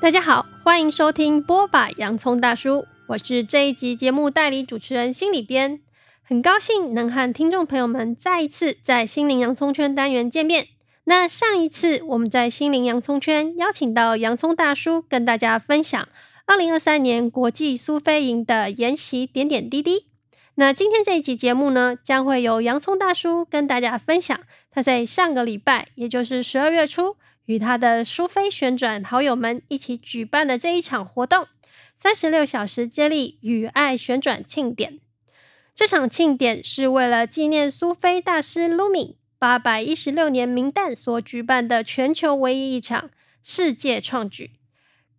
大家好，欢迎收听波把洋葱大叔，我是这一集节目代理主持人心理编，很高兴能和听众朋友们再一次在心灵洋葱圈单元见面。那上一次我们在心灵洋葱圈邀请到洋葱大叔跟大家分享二零二三年国际苏菲营的研习点点滴滴。那今天这一集节目呢，将会由洋葱大叔跟大家分享他在上个礼拜，也就是十二月初。与他的苏菲旋转好友们一起举办的这一场活动——三十六小时接力与爱旋转庆典。这场庆典是为了纪念苏菲大师卢米八百一十六年冥诞所举办的全球唯一一场世界创举。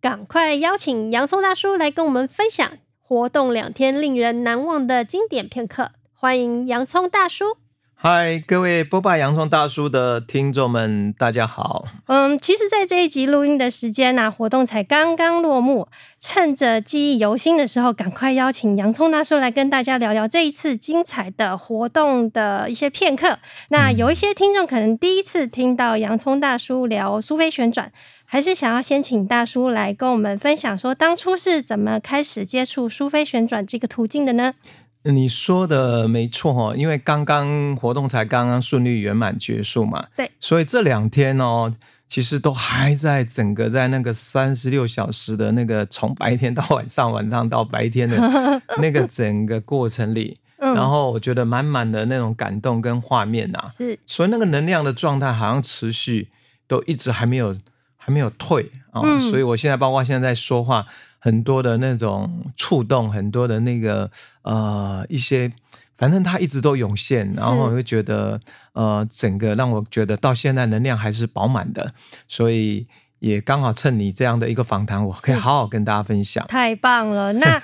赶快邀请洋葱大叔来跟我们分享活动两天令人难忘的经典片刻。欢迎洋葱大叔！嗨，各位波霸洋葱大叔的听众们，大家好。嗯，其实，在这一集录音的时间呢，活动才刚刚落幕。趁着记忆犹新的时候，赶快邀请洋葱大叔来跟大家聊聊这一次精彩的活动的一些片刻。那有一些听众可能第一次听到洋葱大叔聊苏菲旋转，还是想要先请大叔来跟我们分享，说当初是怎么开始接触苏菲旋转这个途径的呢？你说的没错哈，因为刚刚活动才刚刚顺利圆满结束嘛，对，所以这两天哦，其实都还在整个在那个三十六小时的那个从白天到晚上，晚上到白天的 那个整个过程里，然后我觉得满满的那种感动跟画面呐，是，所以那个能量的状态好像持续都一直还没有还没有退啊，所以我现在包括现在在说话。很多的那种触动，很多的那个呃一些，反正它一直都涌现，然后我会觉得呃整个让我觉得到现在能量还是饱满的，所以也刚好趁你这样的一个访谈，我可以好好跟大家分享。太棒了！那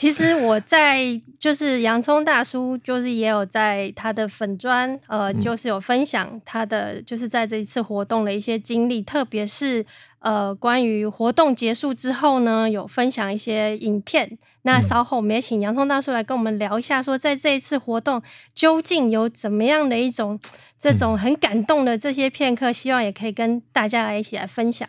其实我在就是洋葱大叔，就是也有在他的粉砖呃，就是有分享他的就是在这一次活动的一些经历，特别是。呃，关于活动结束之后呢，有分享一些影片。那稍后我们也请洋葱大叔来跟我们聊一下，说在这一次活动究竟有怎么样的一种这种很感动的这些片刻，希望也可以跟大家来一起来分享。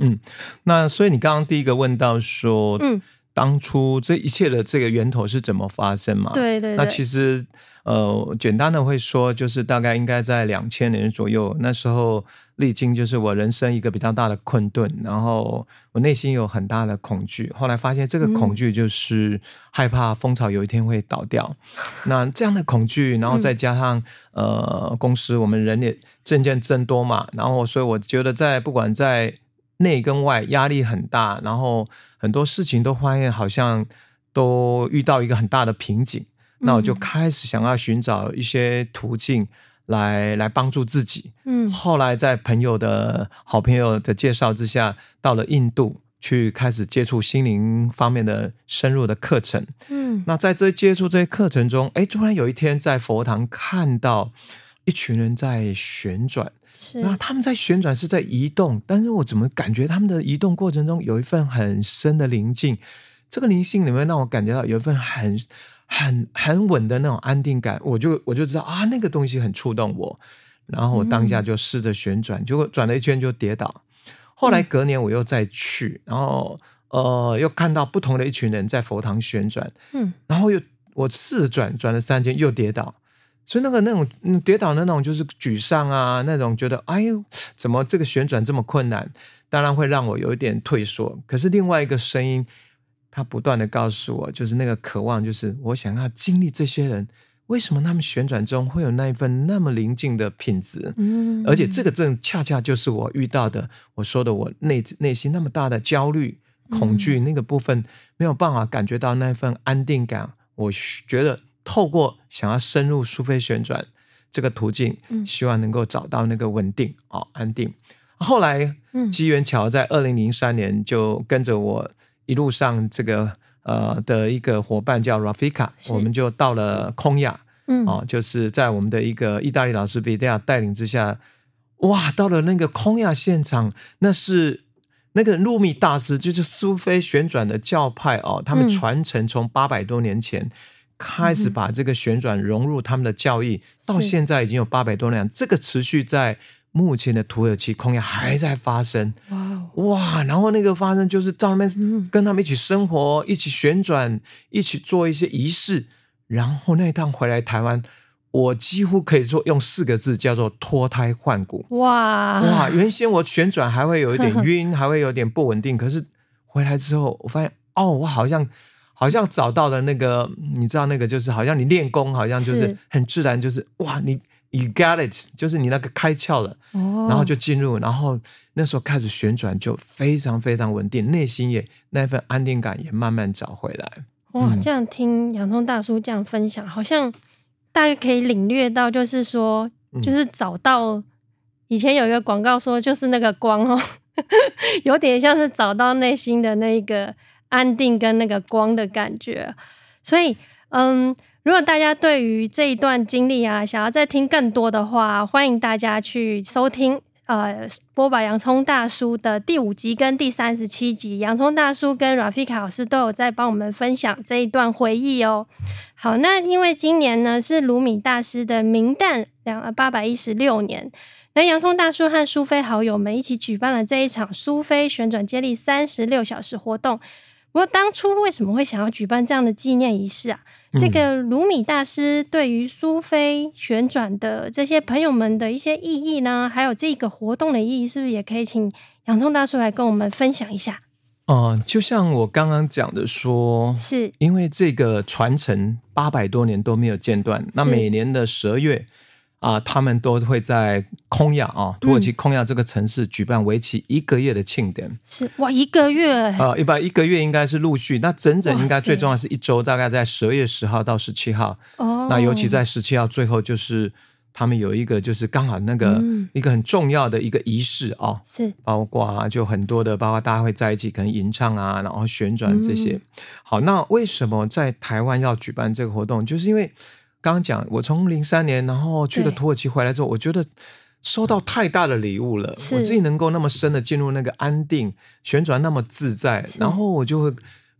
嗯，那所以你刚刚第一个问到说，嗯，当初这一切的这个源头是怎么发生嘛？对对。那其实呃，简单的会说，就是大概应该在两千年左右，那时候。历经就是我人生一个比较大的困顿，然后我内心有很大的恐惧。后来发现这个恐惧就是害怕蜂巢有一天会倒掉。那这样的恐惧，然后再加上呃公司我们人也渐渐增多嘛，然后所以我觉得在不管在内跟外压力很大，然后很多事情都发现好像都遇到一个很大的瓶颈。那我就开始想要寻找一些途径。来来帮助自己，嗯，后来在朋友的好朋友的介绍之下，到了印度去开始接触心灵方面的深入的课程，嗯，那在这接触这些课程中，哎，突然有一天在佛堂看到一群人在旋转，是，那他们在旋转是在移动，但是我怎么感觉他们的移动过程中有一份很深的宁静，这个宁静里面让我感觉到有一份很。很很稳的那种安定感，我就我就知道啊，那个东西很触动我，然后我当下就试着旋转，结果转了一圈就跌倒。后来隔年我又再去，然后呃又看到不同的一群人在佛堂旋转，嗯，然后又我试转转了三圈又跌倒，所以那个那种跌倒的那种就是沮丧啊，那种觉得哎呦怎么这个旋转这么困难，当然会让我有一点退缩。可是另外一个声音。他不断的告诉我，就是那个渴望，就是我想要经历这些人，为什么他们旋转中会有那一份那么宁静的品质？嗯，而且这个正恰恰就是我遇到的，我说的我内内心那么大的焦虑、恐惧那个部分没有办法感觉到那份安定感。我觉得透过想要深入苏菲旋转这个途径，希望能够找到那个稳定哦安定。后来机缘巧在二零零三年就跟着我。一路上，这个呃的一个伙伴叫 Rafika，我们就到了空亚，嗯，哦，就是在我们的一个意大利老师 Vidya 带领之下，哇，到了那个空亚现场，那是那个路米大师，就是苏菲旋转的教派哦，他们传承从八百多年前开始把这个旋转融入他们的教义，到现在已经有八百多年，这个持续在目前的土耳其空亚还在发生，哇。哇！然后那个发生就是在那边嗯跟他们一起生活，一起旋转，一起做一些仪式。然后那一趟回来台湾，我几乎可以说用四个字叫做脱胎换骨。哇哇！原先我旋转还会有一点 晕，还会有点不稳定，可是回来之后，我发现哦，我好像好像找到了那个，你知道那个就是好像你练功，好像就是是很自然，就是哇，你 you got it，就是你那个开窍了。哦，然后就进入，然后那时候开始旋转，就非常非常稳定，内心也那份安定感也慢慢找回来。哇，嗯这样听洋葱大叔这样分享，好像大概可以领略到，就是说，嗯就是找到以前有一个广告说，就是那个光哦，有点像是找到内心的那个安定跟那个光的感觉。所以，嗯，如果大家对于这一段经历啊，想要再听更多的话，欢迎大家去收听。呃，波把洋葱大叔的第五集跟第三十七集，洋葱大叔跟 Rafika 老师都有在帮我们分享这一段回忆哦。好，那因为今年呢是卢米大师的明旦两八百一十六年，那洋葱大叔和苏菲好友们一起举办了这一场苏菲旋转接力三十六小时活动。不过当初为什么会想要举办这样的纪念仪式啊？这个卢米大师对于苏菲旋转的这些朋友们的一些意义呢，还有这个活动的意义，是不是也可以请洋葱大叔来跟我们分享一下？嗯、就像我刚刚讲的说，是因为这个传承八百多年都没有间断，那每年的十二月啊、他们都会在空亚啊，土耳其空亚这个城市举办为期一个月的庆典。是哇，一个月呃，一般一个月应该是陆续，那整整应该最重要是一周，大概在十二月十号到十七号。哦，那尤其在十七号最后，就是他们有一个就是刚好那个、嗯一个很重要的一个仪式哦，是包括就很多的，包括大家会在一起可能吟唱啊，然后旋转这些。嗯好，那为什么在台湾要举办这个活动？就是因为刚刚讲，我从零三年然后去了土耳其回来之后，我觉得。收到太大的礼物了，我自己能够那么深的进入那个安定旋转那么自在，然后我就会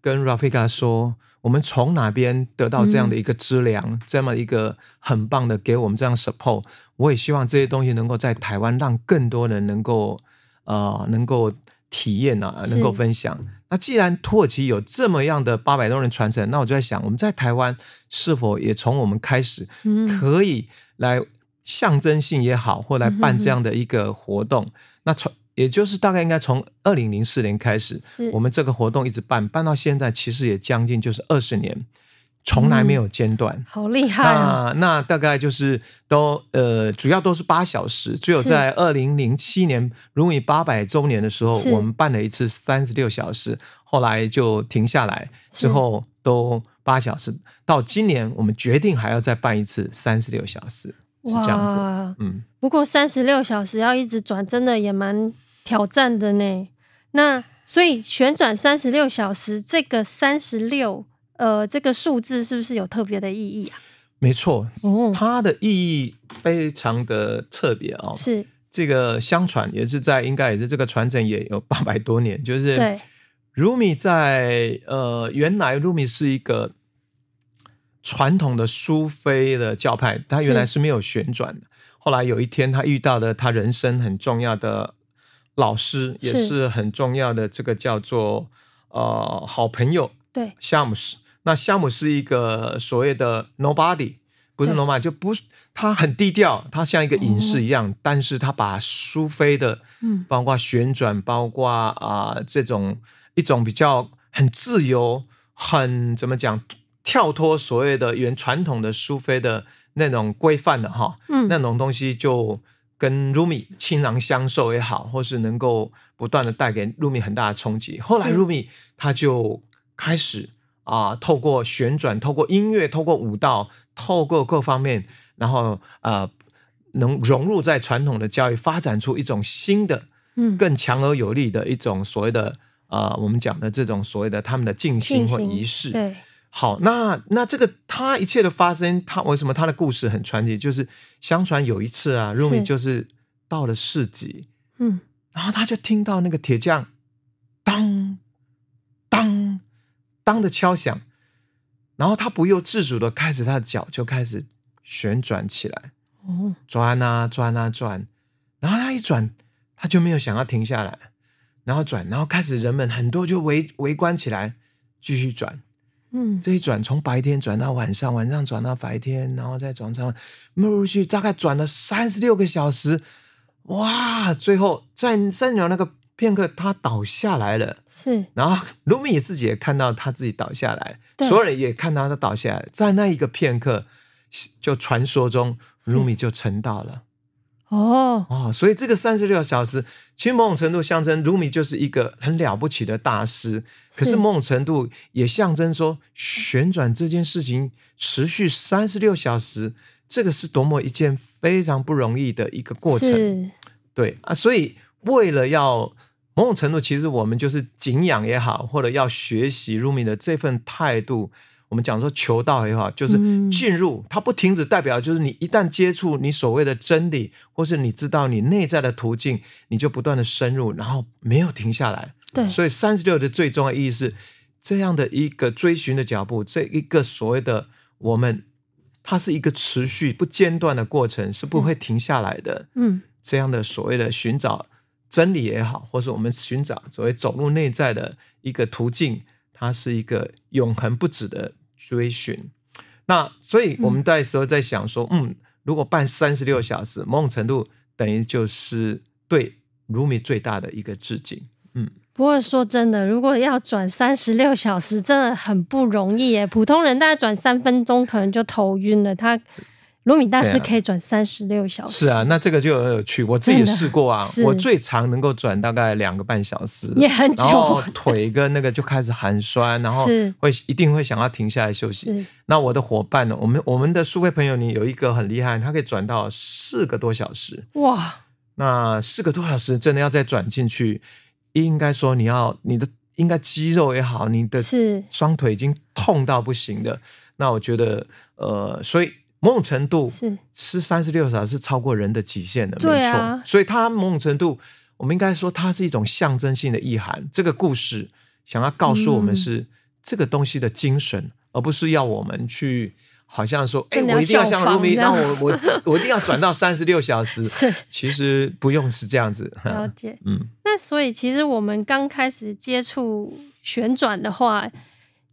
跟 Rafika 说，我们从哪边得到这样的一个资粮，这么一个很棒的给我们这样 support，我也希望这些东西能够在台湾让更多人能够呃能够体验啊，能够分享。那既然土耳其有这么样的八百多人传承，那我就在想，我们在台湾是否也从我们开始，嗯可以来象征性也好，或来办这样的一个活动？那从也就是大概应该从二零零四年开始，是我们这个活动一直办，办到现在，其实也将近就是二十年，从来没有间断。好厉害啊！那那大概就是都呃，主要都是八小时，只有在二零零七年如米八百周年的时候，我们办了一次三十六小时，后来就停下来，之后都八小时。到今年我们决定还要再办一次三十六小时，是这样子。嗯，不过三十六小时要一直转，真的也蛮挑战的呢。那所以旋转三十六小时，这个三十六，呃，这个数字是不是有特别的意义啊？没错，哦，它的意义非常的特别哦。是这个相传也是在应该也是这个传承也有 八百多年，就是对，Rumi 在呃，原来 Rumi 是一个传统的苏菲的教派，他原来是没有旋转的。后来有一天，他遇到了他人生很重要的老师，也是是很重要的这个叫做呃好朋友对，夏姆斯。那夏姆是一个所谓的 nobody，不是对。nobody，就不是他很低调，他像一个隐士一样，但是他把苏菲的嗯，包括旋转，包括啊、这种一种比较很自由、很怎么讲跳脱所谓的原传统的苏菲的那种规范的哈，嗯。那种东西就跟 Rumi 倾囊相授也好，或是能够不断的带给 Rumi 很大的冲击。后来是。Rumi 他就开始啊、透过旋转，透过音乐，透过舞蹈，透过各方面，然后呃。能融入在传统的教育，发展出一种新的、嗯，更强而有力的一种所谓的呃，我们讲的这种所谓的他们的静心或仪式。对，好，那那这个他一切的发生，他为什么他的故事很传奇？就是相传有一次啊，Rumi 就是到了市集，嗯，然后他就听到那个铁匠当当当的敲响，然后他不由自主的开始他的脚就开始旋转起来。哦，转啊转啊转，然后他一转，他就没有想要停下来，然后转，然后开始人们很多就围围观起来，继续转。嗯，这一转从白天转到晚上，晚上转到白天，然后再转上，陆陆续大概转了三十六个小时，哇！最后在三角那个片刻，他倒下来了。是，然后卢米自己也看到他自己倒下来，对。所有人也看到他倒下来，在那一个片刻，就传说中卢米就成道了。哦，哦，所以这个三十六小时，其实某种程度象征卢米就是一个很了不起的大师，可是是某种程度也象征说旋转这件事情持续三十六小时，这个是多么一件非常不容易的一个过程。是，对啊，所以为了要某种程度，其实我们就是敬仰也好，或者要学习 Rumi 的这份态度。我们讲说求道也好，就是嗯进入，它不停止，代表就是你一旦接触你所谓的真理，或是你知道你内在的途径，你就不断的深入，然后没有停下来。对，所以三十六的最重要意义是这样的一个追寻的脚步，这一个所谓的我们，它是一个持续不间断的过程，是不会停下来的。嗯，这样的所谓的寻找真理也好，或是我们寻找所谓走入内在的一个途径，它是一个永恒不止的追寻。那所以我们那时候在想说，嗯，如果办三十六小时，某种程度等于就是对卢米最大的一个致敬。嗯，不过说真的，如果要转三十六小时，真的很不容易耶。普通人大概转三分钟可能就头晕了，他罗米大师可以转三十六小时，是啊，，那这个就很有趣。我自己也试过啊，我最长能够转大概两个半小时，也很久然后腿跟那个就开始寒酸，然后会一定会想要停下来休息。那我的伙伴呢？我们我们的苏菲朋友，你有一个很厉害，他可以转到四个多小时。哇，那四个多小时真的要再转进去，应该说你要你的应该肌肉也好，你的是双腿已经痛到不行的。那我觉得，呃，所以某种程度是吃三十六小时是超过人的极限的，没错。所以它某种程度，我们应该说它是一种象征性的意涵。这个故事想要告诉我们嗯是这个东西的精神，而不是要我们去好像说，哎，我一定要像效仿 Rumi，这样那我我 我一定要转到三十六小时。是其实不用是这样子。了解。嗯，那所以其实我们刚开始接触旋转的话，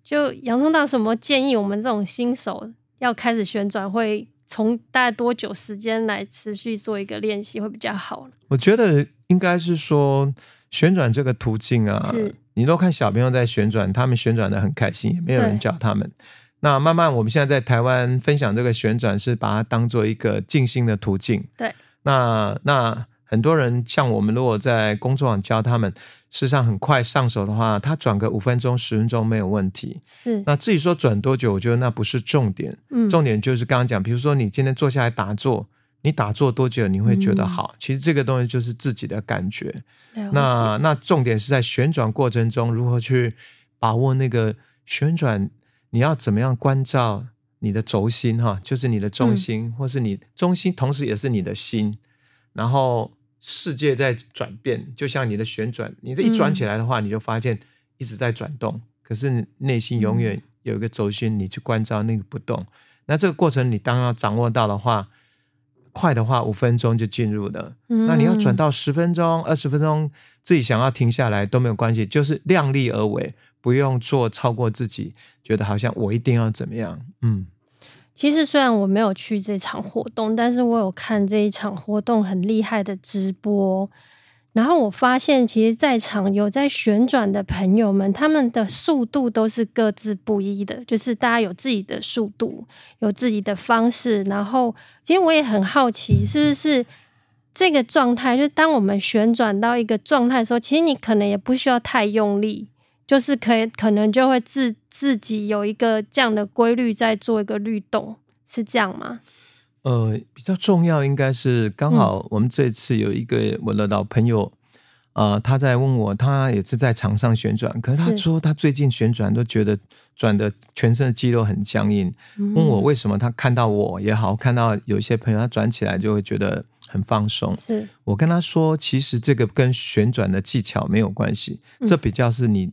就洋葱大师有没有建议我们这种新手要开始旋转，会从大概多久时间来持续做一个练习会比较好呢？我觉得应该是说旋转这个途径啊，你都看小朋友在旋转，他们旋转的很开心，也没有人教他们。那慢慢，我们现在在台湾分享这个旋转，是把它当做一个静心的途径。对，那那很多人像我们，如果在工作坊教他们，事实上很快上手的话，他转个五分钟、十分钟没有问题。是，那至于说转多久，我觉得那不是重点，嗯，重点就是刚刚讲，比如说你今天坐下来打坐，你打坐多久你会觉得好？其实这个东西就是自己的感觉。那那重点是在旋转过程中如何去把握那个旋转，你要怎么样关照你的轴心哈，就是你的中心，或是你中心，同时也是你的心。然后世界在转变，就像你的旋转，你这一转起来的话，你就发现一直在转动，可是你内心永远有一个轴心，你去关照那个不动。那这个过程你当然要掌握到的话，快的话五分钟就进入了。那你要转嗯到十分钟、二十分钟，自己想要停下来都没有关系，就是量力而为，不用做超过自己，觉得好像我一定要怎么样。嗯，其实虽然我没有去这场活动，但是我有看这一场活动很厉害的直播。然后我发现，其实，在场有在旋转的朋友们，他们的速度都是各自不一的，就是大家有自己的速度，有自己的方式。然后，其实我也很好奇，是不是这个状态，就是当我们旋转到一个状态的时候，其实你可能也不需要太用力，就是可以可能就会自自己有一个这样的规律在做一个律动，是这样吗？呃，比较重要应该是刚好我们这次有一个我的老朋友，呃，他在问我，他也是在场上旋转，可是他说他最近旋转都觉得转的全身的肌肉很僵硬，嗯问我为什么，他看到我也好，看到有一些朋友他转起来就会觉得很放松。是我跟他说，其实这个跟旋转的技巧没有关系，嗯这比较是你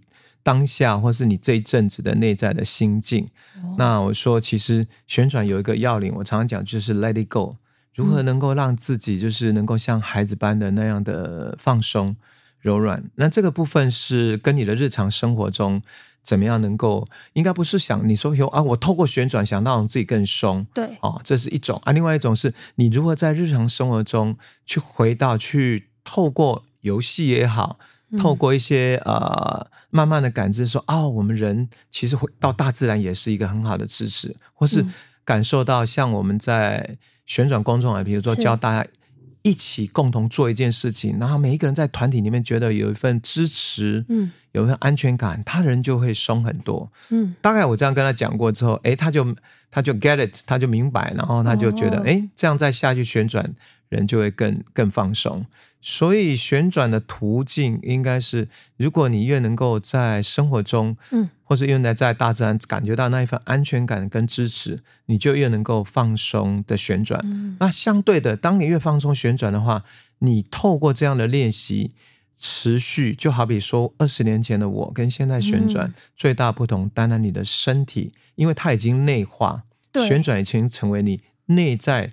当下或是你这一阵子的内在的心境。哦那我说，其实旋转有一个要领，我常常讲就是 let it go，如何能够让自己就是能够像孩子般的那样的放松，柔软。那这个部分是跟你的日常生活中怎么样能够，应该不是想你说有啊，我透过旋转想让自己更松，对，哦，这是一种啊。另外一种是你如何在日常生活中去回到去透过游戏也好。透过一些呃，慢慢的感知，说哦，我们人其实会到大自然也是一个很好的支持，或是感受到像我们在旋转公众啊，比如说教大家一起共同做一件事情，然后每一个人在团体里面觉得有一份支持，嗯，有一份安全感，他人就会松很多，嗯，大概我这样跟他讲过之后，哎，他就他就 get it，他就明白，然后他就觉得，哎，这样再下去旋转。人就会更更放松，所以旋转的途径应该是，如果你越能够在生活中，嗯，或是越能在大自然感觉到那一份安全感跟支持，你就越能够放松的旋转。那相对的，当你越放松旋转的话，你透过这样的练习持续，就好比说二十年前的我跟现在旋转最大不同，当然你的身体，因为它已经内化，旋转已经成为你内在。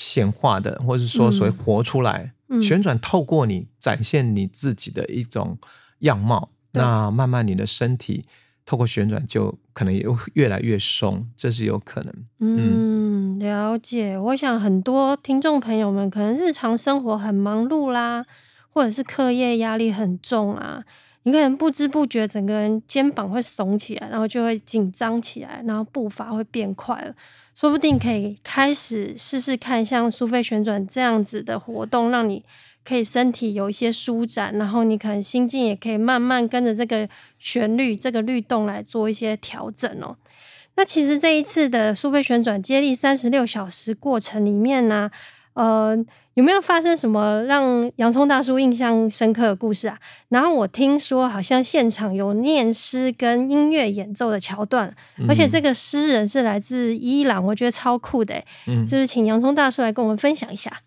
显化的，或者是说所谓活出来，旋转透过你展现你自己的一种样貌，那慢慢你的身体透过旋转就可能也越来越松，这是有可能。嗯，了解。我想很多听众朋友们可能日常生活很忙碌啦，或者是课业压力很重啊，你可能不知不觉整个人肩膀会耸起来，然后就会紧张起来，然后步伐会变快了。说不定可以开始试试看，像苏菲旋转这样子的活动，让你可以身体有一些舒展，然后你可能心境也可以慢慢跟着这个旋律、这个律动来做一些调整哦。那其实这一次的苏菲旋转接力三十六小时过程里面呢，呃。有没有发生什么让洋葱大叔印象深刻的故事啊？然后我听说好像现场有念诗跟音乐演奏的桥段，而且这个诗人是来自伊朗，我觉得超酷的。嗯，就是请洋葱大叔来跟我们分享一下。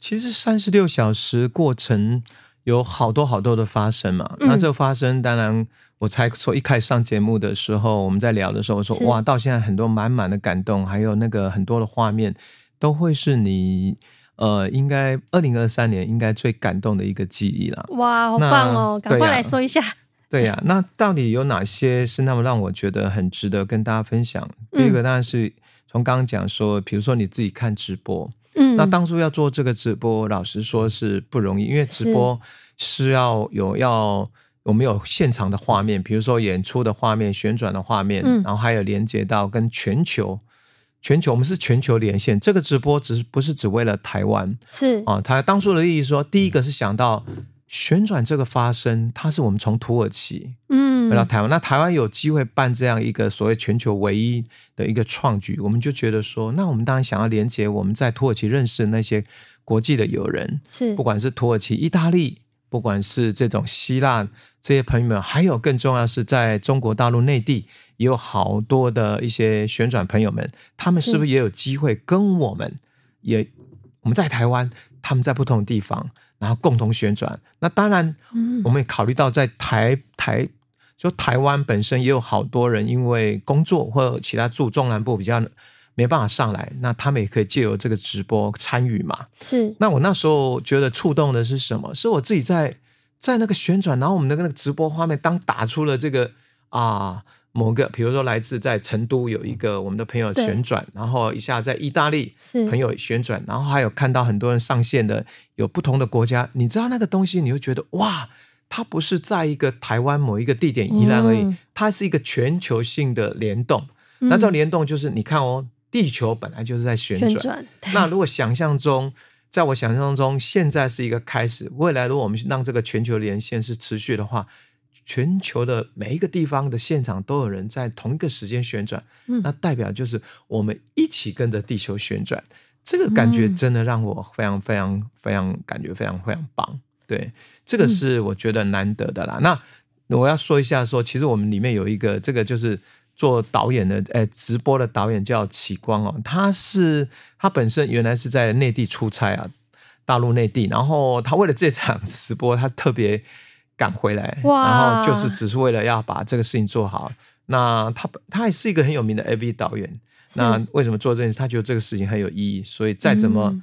其实三十六小时过程有好多好多的发生嘛。那这个发生，当然我才说一开始上节目的时候，我们在聊的时候说，哇，到现在很多满满的感动，还有那个很多的画面，都会是你。呃，应该二零二三年应该最感动的一个记忆了。哇，好棒哦！赶快来说一下。对呀，那到底有哪些是那么让我觉得很值得跟大家分享？第一个当然是从刚刚讲说，比如说你自己看直播，嗯，那当初要做这个直播，老实说是不容易，因为直播是要有要我们有现场的画面，比如说演出的画面、旋转的画面，然后还有连接到跟全球。全球，我们是全球连线。这个直播只是不是只为了台湾？是啊，他当初的意义说，第一个是想到旋转这个发生，它是我们从土耳其嗯回到台湾，那台湾有机会办这样一个所谓全球唯一的一个创举，我们就觉得说，那我们当然想要连接我们在土耳其认识的那些国际的友人，是不管是土耳其、意大利，不管是这种希腊这些朋友们，还有更重要是在中国大陆内地。也有好多的一些旋转朋友们，他们是不是也有机会跟我们也我们在台湾，他们在不同的地方，然后共同旋转？那当然，我们也考虑到在台台，就台湾本身也有好多人因为工作或其他住中南部比较没办法上来，那他们也可以借由这个直播参与嘛。是。那我那时候觉得触动的是什么？是我自己在在那个旋转，然后我们的那个直播画面当打出了这个啊。某个，比如说来自在成都有一个我们的朋友旋转，然后一下在意大利朋友旋转，然后还有看到很多人上线的有不同的国家，你知道那个东西，你会觉得哇，它不是在一个台湾某一个地点依然而已，它是一个全球性的联动。那这种联动就是你看哦，地球本来就是在旋转，那如果想象中，在我想象中，现在是一个开始，未来如果我们让这个全球连线是持续的话。全球的每一个地方的现场都有人在同一个时间旋转，那代表就是我们一起跟着地球旋转，这个感觉真的让我非常非常非常感觉非常非常棒。对，这个是我觉得难得的啦。那我要说一下，说其实我们里面有一个这个就是做导演的，哎，直播的导演叫启光哦，他是他本身原来是在内地出差啊，大陆内地，然后他为了这场直播，他特别。赶回来，然后就是只是为了要把这个事情做好。那他他也是一个很有名的 AV 导演。那为什么做这件事？他觉得这个事情很有意义，所以再怎么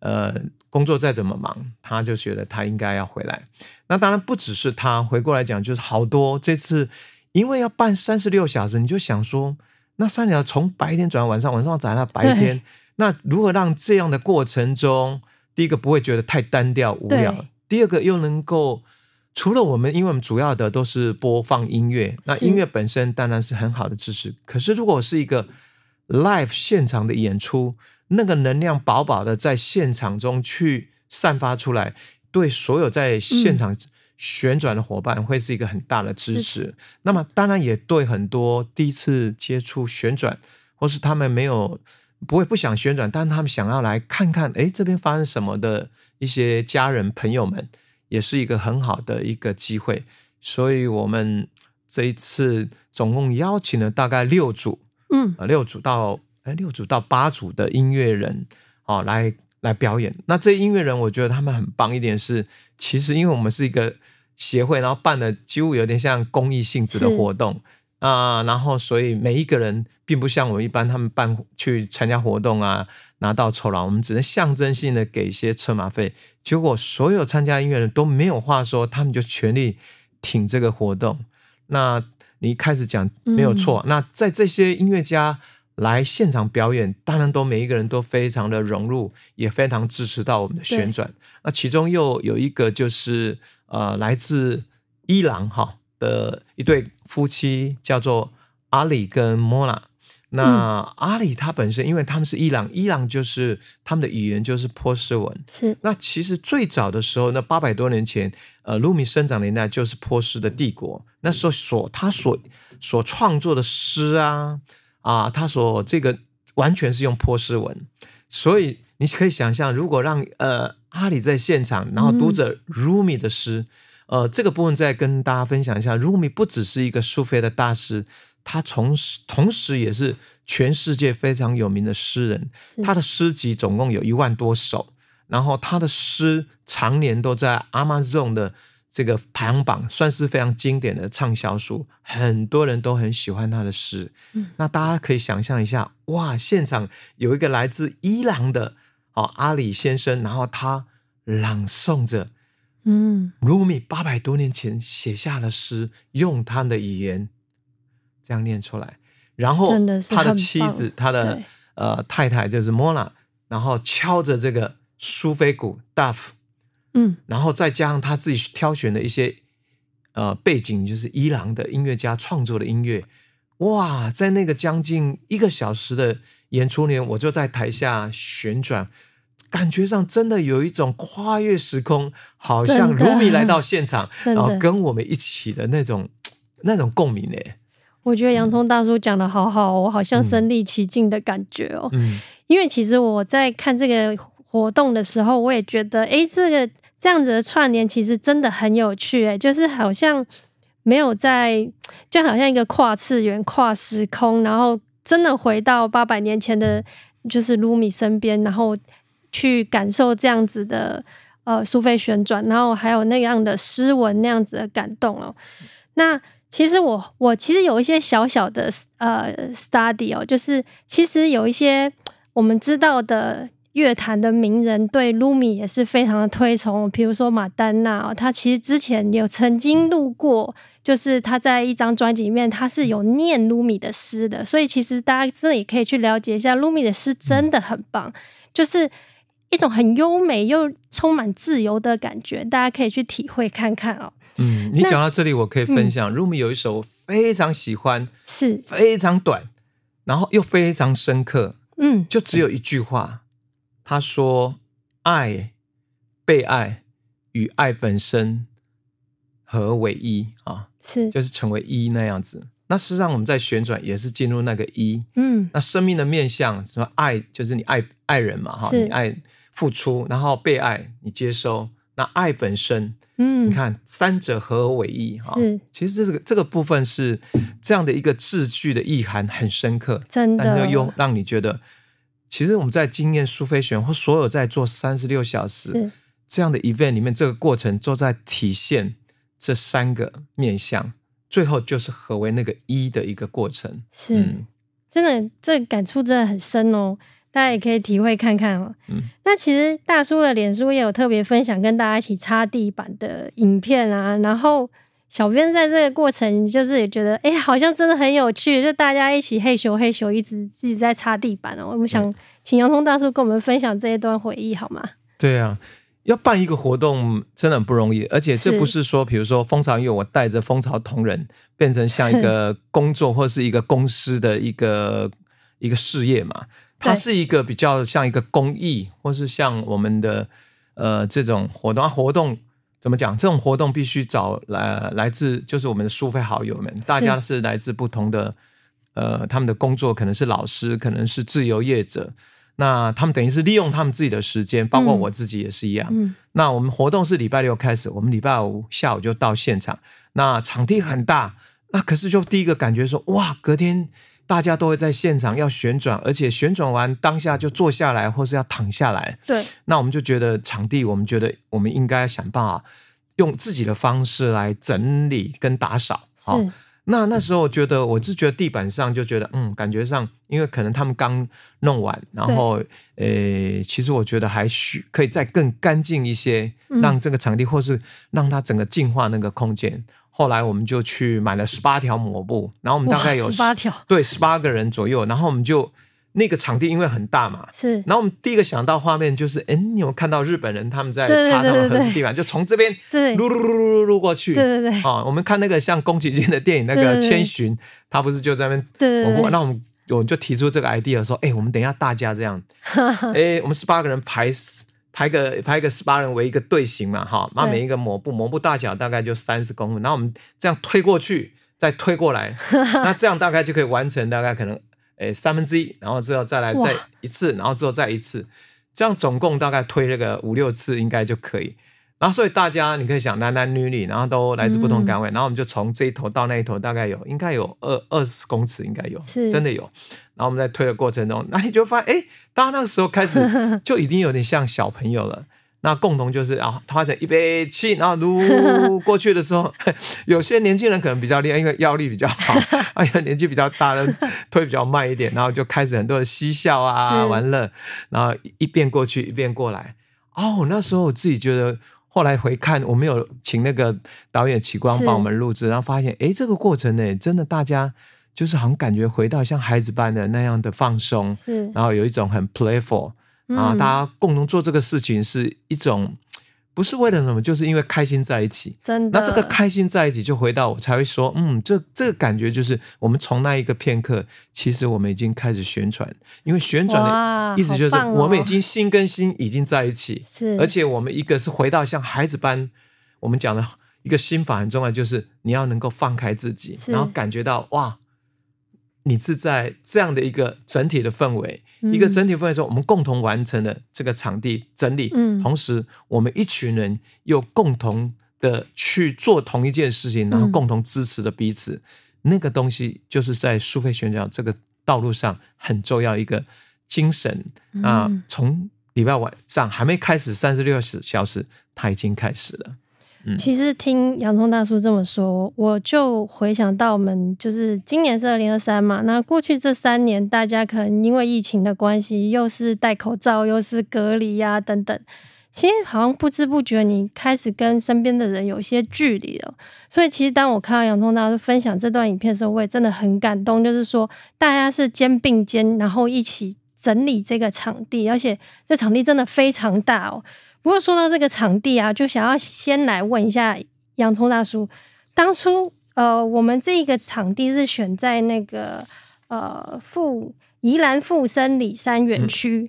呃工作再怎么忙，他就觉得他应该要回来。那当然不只是他，回过来讲就是好多这次因为要办三十六小时，你就想说，那三条从白天转到晚上，晚上转到白天，那如何让这样的过程中，第一个不会觉得太单调无聊，第二个又能够除了我们，因为我们主要的都是播放音乐，那音乐本身当然是很好的知识，可是如果是一个 live 现场的演出。那个能量饱饱的在现场中去散发出来，对所有在现场旋转的伙伴会是一个很大的支持。那么当然也对很多第一次接触旋转，或是他们没有不会不想旋转，但他们想要来看看，哎，这边发生什么的一些家人朋友们，也是一个很好的一个机会。所以我们这一次总共邀请了大概六组，嗯，六组到。哎，六组到八组的音乐人哦，来来表演。那这音乐人，我觉得他们很棒一点是，其实因为我们是一个协会，然后办的几乎有点像公益性质的活动啊，然后所以每一个人并不像我们一般他们办去参加活动啊，拿到酬劳，我们只能象征性的给一些车马费。结果所有参加音乐人都没有话说，他们就全力挺这个活动。那你一开始讲没有错，那在这些音乐家。来现场表演，当然都每一个人都非常的融入，也非常支持到我们的旋转。那其中又有一个就是呃，来自伊朗哈的一对夫妻，叫做阿里跟莫拉。那阿里它本身，因为他们是伊朗，伊朗就是他们的语言就是波斯文。是。那其实最早的时候，那八百多年前，呃，卢米生长年代就是波斯的帝国。那时候所他所所创作的诗啊。啊，他所这个完全是用波斯文，所以你可以想象，如果让呃阿里在现场，然后读着 Rumi 的诗，呃，这个部分再跟大家分享一下，Rumi 不只是一个苏菲的大师，他同时同时也是全世界非常有名的诗人，他的诗集总共有一万多首，然后他的诗常年都在 Amazon 的。这个排行榜算是非常经典的畅销书，很多人都很喜欢他的诗。嗯，那大家可以想象一下，哇，现场有一个来自伊朗的哦阿里先生，然后他朗诵着，嗯，鲁米八百多年前写下的诗，用他的语言这样念出来，然后他的妻子，他的呃太太就是莫娜，然后敲着这个苏菲鼓 duff。嗯，然后再加上他自己挑选的一些呃背景，就是伊朗的音乐家创作的音乐，哇，在那个将近一个小时的演出里，我就在台下旋转，感觉上真的有一种跨越时空，好像卢米来到现场，然后跟我们一起的那种 那种共鸣呢。我觉得洋葱大叔讲的好好，我好像身临其境的感觉哦。嗯，因为其实我在看这个活动的时候，我也觉得，哎，这个。这样子的串联其实真的很有趣，哎，就是好像没有在，就好像一个跨次元、跨时空，然后真的回到八百年前的，就是卢米身边，然后去感受这样子的呃苏菲旋转，然后还有那样的诗文那样子的感动哦。那其实我我其实有一些小小的呃 study 哦，就是其实有一些我们知道的。乐坛的名人对 Lumi 也是非常的推崇，比如说马丹娜，哦，她其实之前有曾经录过，就是她在一张专辑里面，她是有念 Lumi 的诗的，所以其实大家真的也可以去了解一下 Lumi 的诗，真的很棒，就是一种很优美又充满自由的感觉，大家可以去体会看看哦。嗯，你讲到这里，我可以分享 Lumi 有一首非常喜欢，是非常短，然后又非常深刻，嗯，就只有一句话。他说：“爱、被爱与爱本身合为一啊，是就是成为一那样子。那事实上我们在旋转也是进入那个一。嗯，那生命的面向什么？爱就是你爱爱人嘛，哈，你爱付出，然后被爱你接收。那爱本身，嗯，你看三者合而为一哈。其实这个这个部分是这样的一个字句的意涵很深刻，真的，但又让你觉得。”其实我们在经验苏菲选或所有在做三十六小时这样的 event 里面，这个过程都在体现这三个面向，最后就是合为那个一的一个过程。是，真的，这感触真的很深哦。大家也可以体会看看哦。嗯，那其实大叔的脸书也有特别分享跟大家一起擦地板的影片啊，然后小编在这个过程就是也觉得，哎、好像真的很有趣，就大家一起嘿咻嘿咻，一直自己在擦地板哦。我们想请洋葱大叔跟我们分享这一段回忆好吗？对啊，要办一个活动真的很不容易，而且这不是说，比如说蜂巢因为，我带着蜂巢同仁变成像一个工作或是一个公司的一个一个事业嘛，它是一个比较像一个公益，或是像我们的呃这种活动啊活动。怎么讲？这种活动必须找来来自就是我们的书费好友们，大家是来自不同的呃，他们的工作可能是老师，可能是自由业者，那他们等于是利用他们自己的时间，包括嗯我自己也是一样。嗯，那我们活动是礼拜六开始，我们礼拜五下午就到现场。那场地很大，那可是就第一个感觉说，哇，隔天大家都会在现场要旋转，而且旋转完当下就坐下来，或是要躺下来。对，那我们就觉得场地，我们觉得我们应该想办法用自己的方式来整理跟打扫。好是，那那时候觉得，我是觉得地板上就觉得，嗯，感觉上，因为可能他们刚弄完，然后，呃，其实我觉得还需可以再更干净一些，嗯让这个场地或是让它整个净化那个空间。后来我们就去买了十八条抹布，然后我们大概有十八条，对十八个人左右，然后我们就那个场地因为很大嘛，是。然后我们第一个想到画面就是，哎，你有看到日本人他们在擦他们合适地板，就从这边对。撸撸撸撸撸撸过去，对对对。啊，我们看那个像宫崎骏的电影那个《千寻》，他不是就在那边对对对那我们我们就提出这个 idea 说，哎，我们等一下大家这样，哎，我们十八个人排排个排个十八人为一个队形嘛，哈，那每一个抹布抹布大小大概就三十公分，然后我们这样推过去，再推过来，那这样大概就可以完成大概可能诶三分之一，然后之后再来再一次，然后之后再一次，这样总共大概推那个五六次应该就可以。然后所以大家你可以想男男女女，然后都来自不同嗯岗位，然后我们就从这一头到那一头，大概有应该有二二十公尺，应该有，是真的有。然后我们在推的过程中，那你就发现，哎，大家那个时候开始 就已经有点像小朋友了。那共同就是啊，他成一杯气，然后撸过去的时候，有些年轻人可能比较厉害，因为腰力比较好；哎呀，年纪比较大的推比较慢一点，然后就开始很多的嬉笑啊、玩乐，然后一边过去一边过来。哦，那时候我自己觉得，后来回看，我们有请那个导演启光是帮我们录制，然后发现，哎，这个过程呢，真的大家就是好像感觉回到像孩子般的那样的放松，是然后有一种很 playful 啊，嗯。大家共同做这个事情是一种不是为了什么，就是因为开心在一起。真的。那这个开心在一起，就回到我才会说，嗯，这这个感觉就是我们从那一个片刻，其实我们已经开始旋转，因为旋转的意思就是我们已经心跟心已经在一起，是，而且我们一个是回到像孩子般，我们讲的一个心法很重要，就是你要能够放开自己，然后感觉到哇，你是在这样的一个整体的氛围，嗯。一个整体氛围中，我们共同完成了这个场地整理，嗯。同时我们一群人又共同的去做同一件事情，然后嗯共同支持着彼此，那个东西就是在苏菲宣讲这个道路上很重要一个精神。啊、嗯从礼拜晚上还没开始三十六小时，它已经开始了。其实听洋葱大叔这么说，我就回想到我们就是今年是二零二三嘛，那过去这三年，大家可能因为疫情的关系，又是戴口罩，又是隔离呀、等等，其实好像不知不觉你开始跟身边的人有些距离了。所以其实当我看到洋葱大叔分享这段影片的时候，我也真的很感动，就是说大家是肩并肩，然后一起整理这个场地，而且这场地真的非常大哦。不过说到这个场地啊，就想要先来问一下洋葱大叔，当初呃，我们这个场地是选在那个呃富宜兰富森里山园区，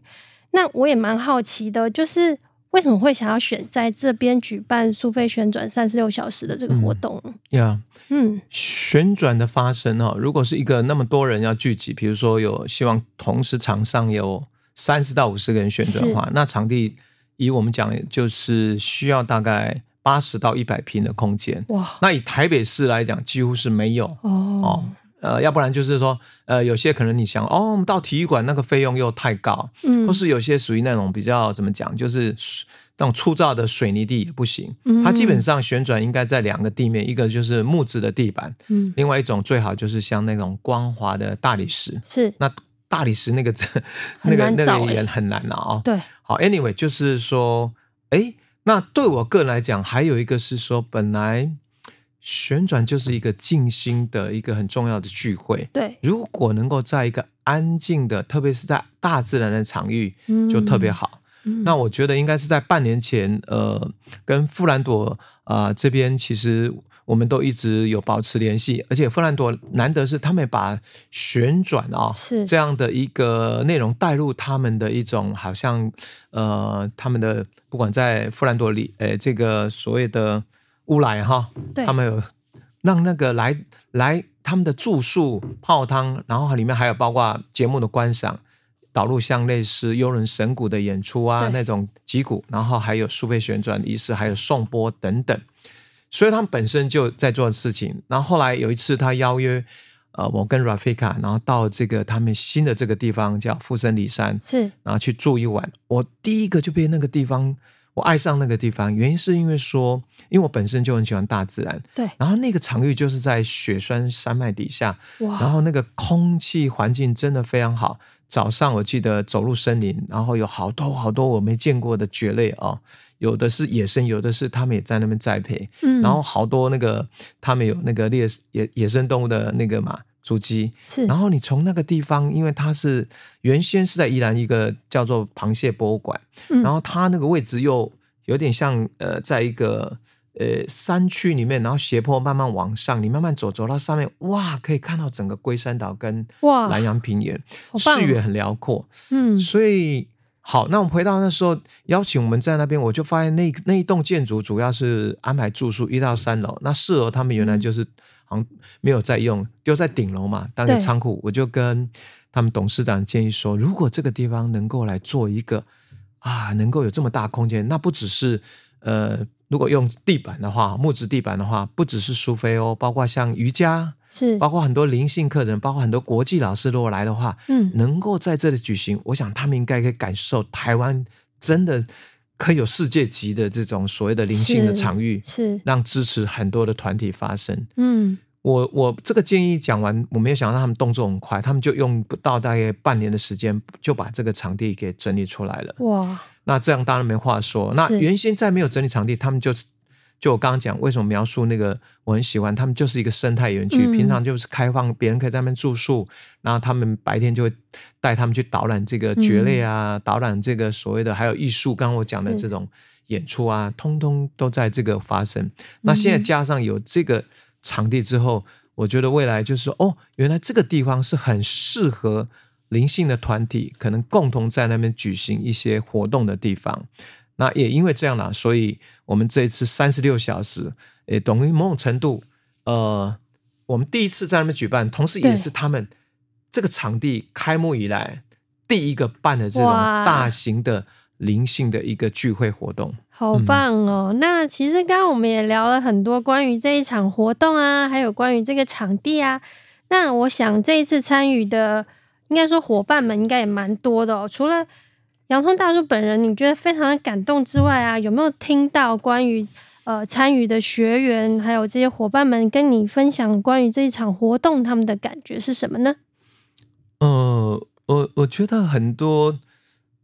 那我也蛮好奇的，就是为什么会想要选在这边举办苏菲旋转三十六小时的这个活动？呀、嗯。旋转的发生哈，如果是一个那么多人要聚集，比如说有希望同时场上有三十到五十个人旋转的话，那场地以我们讲就是需要大概八十到一百平的空间。哇那以台北市来讲，几乎是没有哦哦。呃，要不然就是说，呃，有些可能你想，哦，我们到体育馆那个费用又太高，嗯或是有些属于那种比较怎么讲，就是水那种粗糙的水泥地也不行。嗯它基本上旋转应该在两个地面，一个就是木质的地板，嗯另外一种最好就是像那种光滑的大理石。是那大理石那个 那个那个也很难了啊。对，好，anyway，就是说，哎，那对我个人来讲，还有一个是说，本来旋转就是一个静心的一个很重要的聚会。对，如果能够在一个安静的，特别是在大自然的场域，就特别好。那我觉得应该是在半年前，呃，跟富兰朵啊这边其实。我们都一直有保持联系，而且富兰多难得是他们把旋转啊这样的一个内容带入他们的一种，好像呃他们的不管在富兰多里，诶这个所谓的乌来哈，他们有让那个来来他们的住宿泡汤，然后里面还有包括节目的观赏，导入像类似幽人神鼓的演出啊那种击鼓，然后还有苏菲旋转仪式，还有颂钵等等。所以他们本身就在做事情，然后后来有一次他邀约，呃，我跟 Rafika，然后到这个他们新的这个地方叫富森里山，是，然后去住一晚。我第一个就被那个地方，我爱上那个地方，原因是因为说，因为我本身就很喜欢大自然，对。然后那个场域就是在雪山山脉底下，哇，然后那个空气环境真的非常好。早上我记得走入森林，然后有好多好多我没见过的蕨类啊。有的是野生，有的是他们也在那边栽培，嗯，然后好多那个他们有那个猎野野生动物的那个嘛足迹，是，然后你从那个地方，因为它是原先是在宜兰一个叫做螃蟹博物馆，嗯，然后它那个位置又有点像呃，在一个呃山区里面，然后斜坡慢慢往上，你慢慢走走到上面，哇，可以看到整个龟山岛跟哇南洋平原，视野很辽阔，嗯，所以。好，那我们回到那时候邀请我们在那边，我就发现那那一栋建筑主要是安排住宿一到三楼，那四楼他们原来就是好像没有在用，丢在顶楼嘛当个仓库。我就跟他们董事长建议说，如果这个地方能够来做一个啊，能够有这么大空间，那不只是呃。如果用地板的话，木质地板的话，不只是苏菲哦，包括像瑜伽，是包括很多灵性课程，包括很多国际老师如果来的话，嗯，能够在这里举行，我想他们应该可以感受台湾真的可以有世界级的这种所谓的灵性的场域，是让支持很多的团体发生。嗯，我我这个建议讲完，我没有想到他们动作很快，他们就用不到大概半年的时间就把这个场地给整理出来了。哇！那这样当然没话说。那原先在没有整理场地，他们就就我刚刚讲，为什么描述那个我很喜欢，他们就是一个生态园区，平常就是开放，别人可以在那边住宿，然后他们白天就会带他们去导览这个蕨类啊，导览这个所谓的还有艺术，刚刚我讲的这种演出啊，通通都在这个发生。那现在加上有这个场地之后，我觉得未来就是说，哦，原来这个地方是很适合。灵性的团体可能共同在那边举行一些活动的地方，那也因为这样啦，所以我们这一次三十六小时，也等于某种程度，呃，我们第一次在那边举办，同时也是他们这个场地开幕以来第一个办的这种大型的灵性的一个聚会活动，好棒哦！那其实刚刚我们也聊了很多关于这一场活动啊，还有关于这个场地啊，那我想这一次参与的。应该说伙伴们应该也蛮多的哦。除了洋葱大叔本人，你觉得非常的感动之外啊，有没有听到关于呃参与的学员还有这些伙伴们跟你分享关于这一场活动他们的感觉是什么呢？呃，我我觉得很多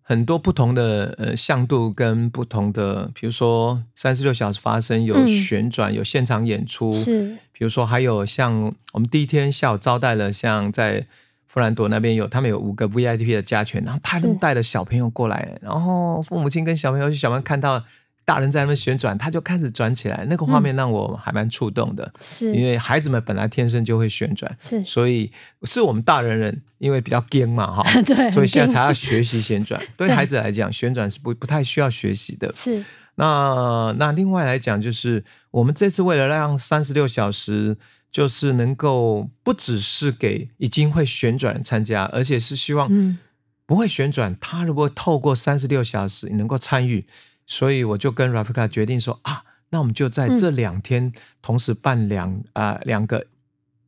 很多不同的呃向度跟不同的，比如说三十六小时发生有旋转有现场演出，是，比如说还有像我们第一天下午招待了像在。弗兰朵那边有，他们有五个 VIP 的加权，然后他们带着小朋友过来，然后父母亲跟小朋友去，小朋友看到大人在那边旋转，他就开始转起来，那个画面让我还蛮触动的。是，因为孩子们本来天生就会旋转，是，所以是我们大人人因为比较颠嘛，哈，对，所以现在才要学习旋转。对孩子来讲，旋转是不不太需要学习的。是，那那另外来讲，就是我们这次为了让三十六小时。就是能够不只是给已经会旋转参加，而且是希望不会旋转，他如果透过三十六小时你能够参与，所以我就跟 Rafika 决定说啊，那我们就在这两天同时办两啊两个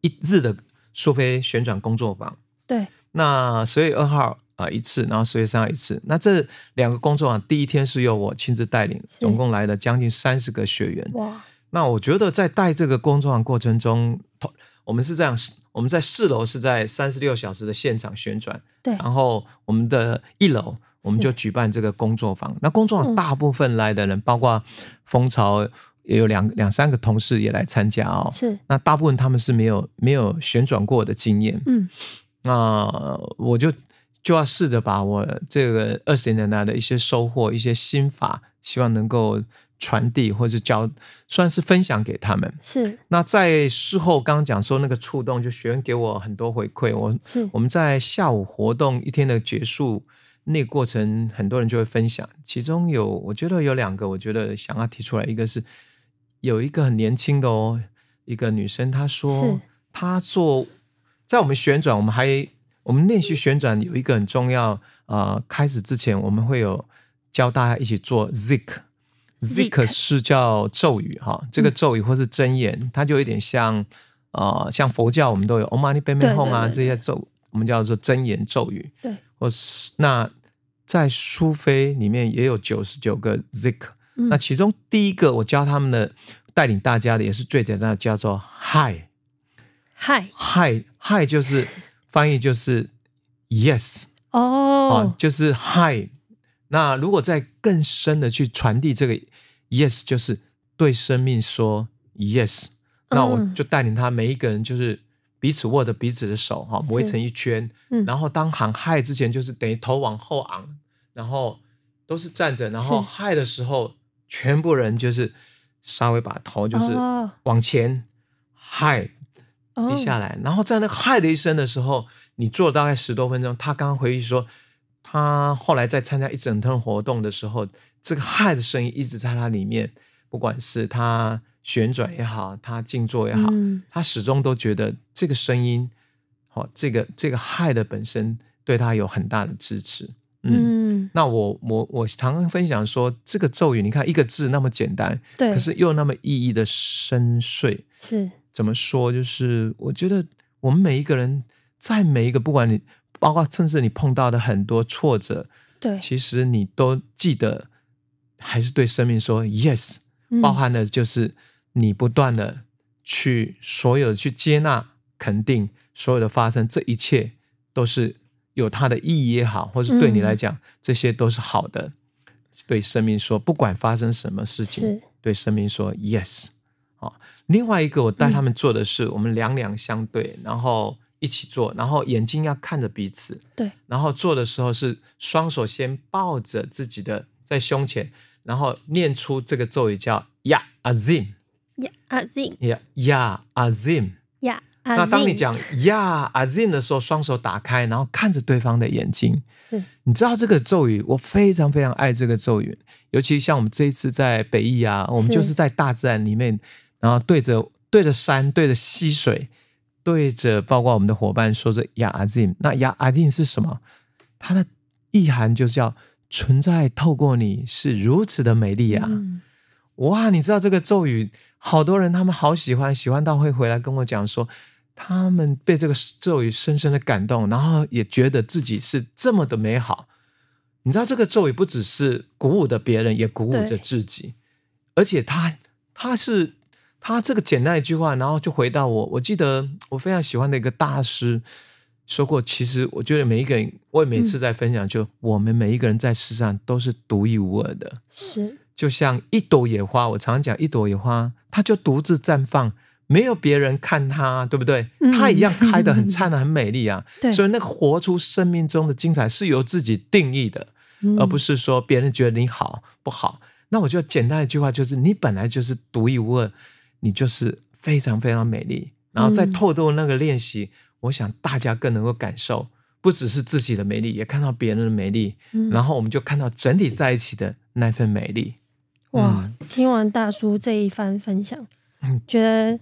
一日的苏菲旋转工作坊。对，那十月二号啊一次，然后十月三号一次。那这两个工作坊第一天是由我亲自带领，总共来了将近三十个学员。哇！那我觉得在带这个工作坊过程中，我们是这样，我们在四楼是在三十六小时的现场旋转，对，然后我们的一楼我们就举办这个工作坊。那工作坊大部分来的人，包括蜂巢也有两两三个同事也来参加哦。是，那大部分他们是没有没有旋转过的经验。嗯，那我就就要试着把我这个二十年来的一些收获、一些心法，希望能够。传递或者教，算是分享给他们。是。那在事后刚刚讲说那个触动，就学员给我很多回馈。我是我们在下午活动一天的结束那个过程，很多人就会分享。其中有我觉得有两个，我觉得想要提出来。一个是有一个很年轻的哦，一个女生，她说她做在我们旋转，我们还我们练习旋转有一个很重要。呃，开始之前我们会有教大家一起做 Zik。Zik 是叫咒语哈，这个咒语或是真言，它就有点像呃，像佛教我们都有 Om Mani Padme Hum 啊这些咒，我们叫做真言咒语。对，或是那在苏菲里面也有九十九个 Zik，那其中第一个我教他们的，带领大家的也是最简单的，叫做 Hi Hi Hi Hi，就是翻译就是 Yes 哦，就是 Hi。那如果再更深的去传递这个 yes，就是对生命说 yes，那我就带领他每一个人就是彼此握着彼此的手哈，围成一圈，然后当喊嗨之前，就是等于头往后昂，然后都是站着，然后嗨的时候，全部人就是稍微把头就是往前嗨低下来，然后在那嗨的一声的时候，你做大概十多分钟，他刚刚回忆说。他后来在参加一整天活动的时候，这个嗨的声音一直在他里面，不管是他旋转也好，他静坐也好，他始终都觉得这个声音，好，这个这个嗨的本身对他有很大的支持。嗯，那我我我常常分享说，这个咒语，你看一个字那么简单，对，可是又那么意义的深邃。是怎么说？就是我觉得我们每一个人在每一个不管你。包括甚至你碰到的很多挫折，对，其实你都记得，还是对生命说 yes，包含的就是你不断的去所有的去接纳、肯定所有的发生，这一切都是有它的意义也好，或是对你来讲，这些都是好的。对生命说，不管发生什么事情，对生命说 yes。好，另外一个我带他们做的是，我们两两相对，然后。一起做，然后眼睛要看着彼此。对，然后做的时候是双手先抱着自己的在胸前，然后念出这个咒语叫呀阿 zim，呀阿 zim，呀呀阿 zim，呀。那当你讲呀阿 zim 的时候，双手打开，然后看着对方的眼睛。你知道这个咒语，我非常非常爱这个咒语，尤其像我们这一次在北翼啊，我们就是在大自然里面，然后对着对着山，对着溪水。对着包括我们的伙伴说着亚阿 zim，那亚阿 zim 是什么？它的意涵就是叫存在透过你是如此的美丽啊！哇，你知道这个咒语，好多人他们好喜欢，喜欢到会回来跟我讲说，他们被这个咒语深深的感动，然后也觉得自己是这么的美好。你知道这个咒语不只是鼓舞的别人，也鼓舞着自己，而且它它是。他这个简单一句话，然后就回到我。我记得我非常喜欢的一个大师说过，其实我觉得每一个人，我也每次在分享，就我们每一个人在世上都是独一无二的。是，就像一朵野花，我常常讲，一朵野花，它就独自绽放，没有别人看它，对不对？它一样开的很灿烂、很美丽啊。对，所以那个活出生命中的精彩是由自己定义的，而不是说别人觉得你好不好。那我就简单一句话，就是你本来就是独一无二。你就是非常非常美丽，然后再透过那个练习，我想大家更能够感受，不只是自己的美丽，也看到别人的美丽，然后我们就看到整体在一起的那份美丽。哇！听完大叔这一番分享，觉得。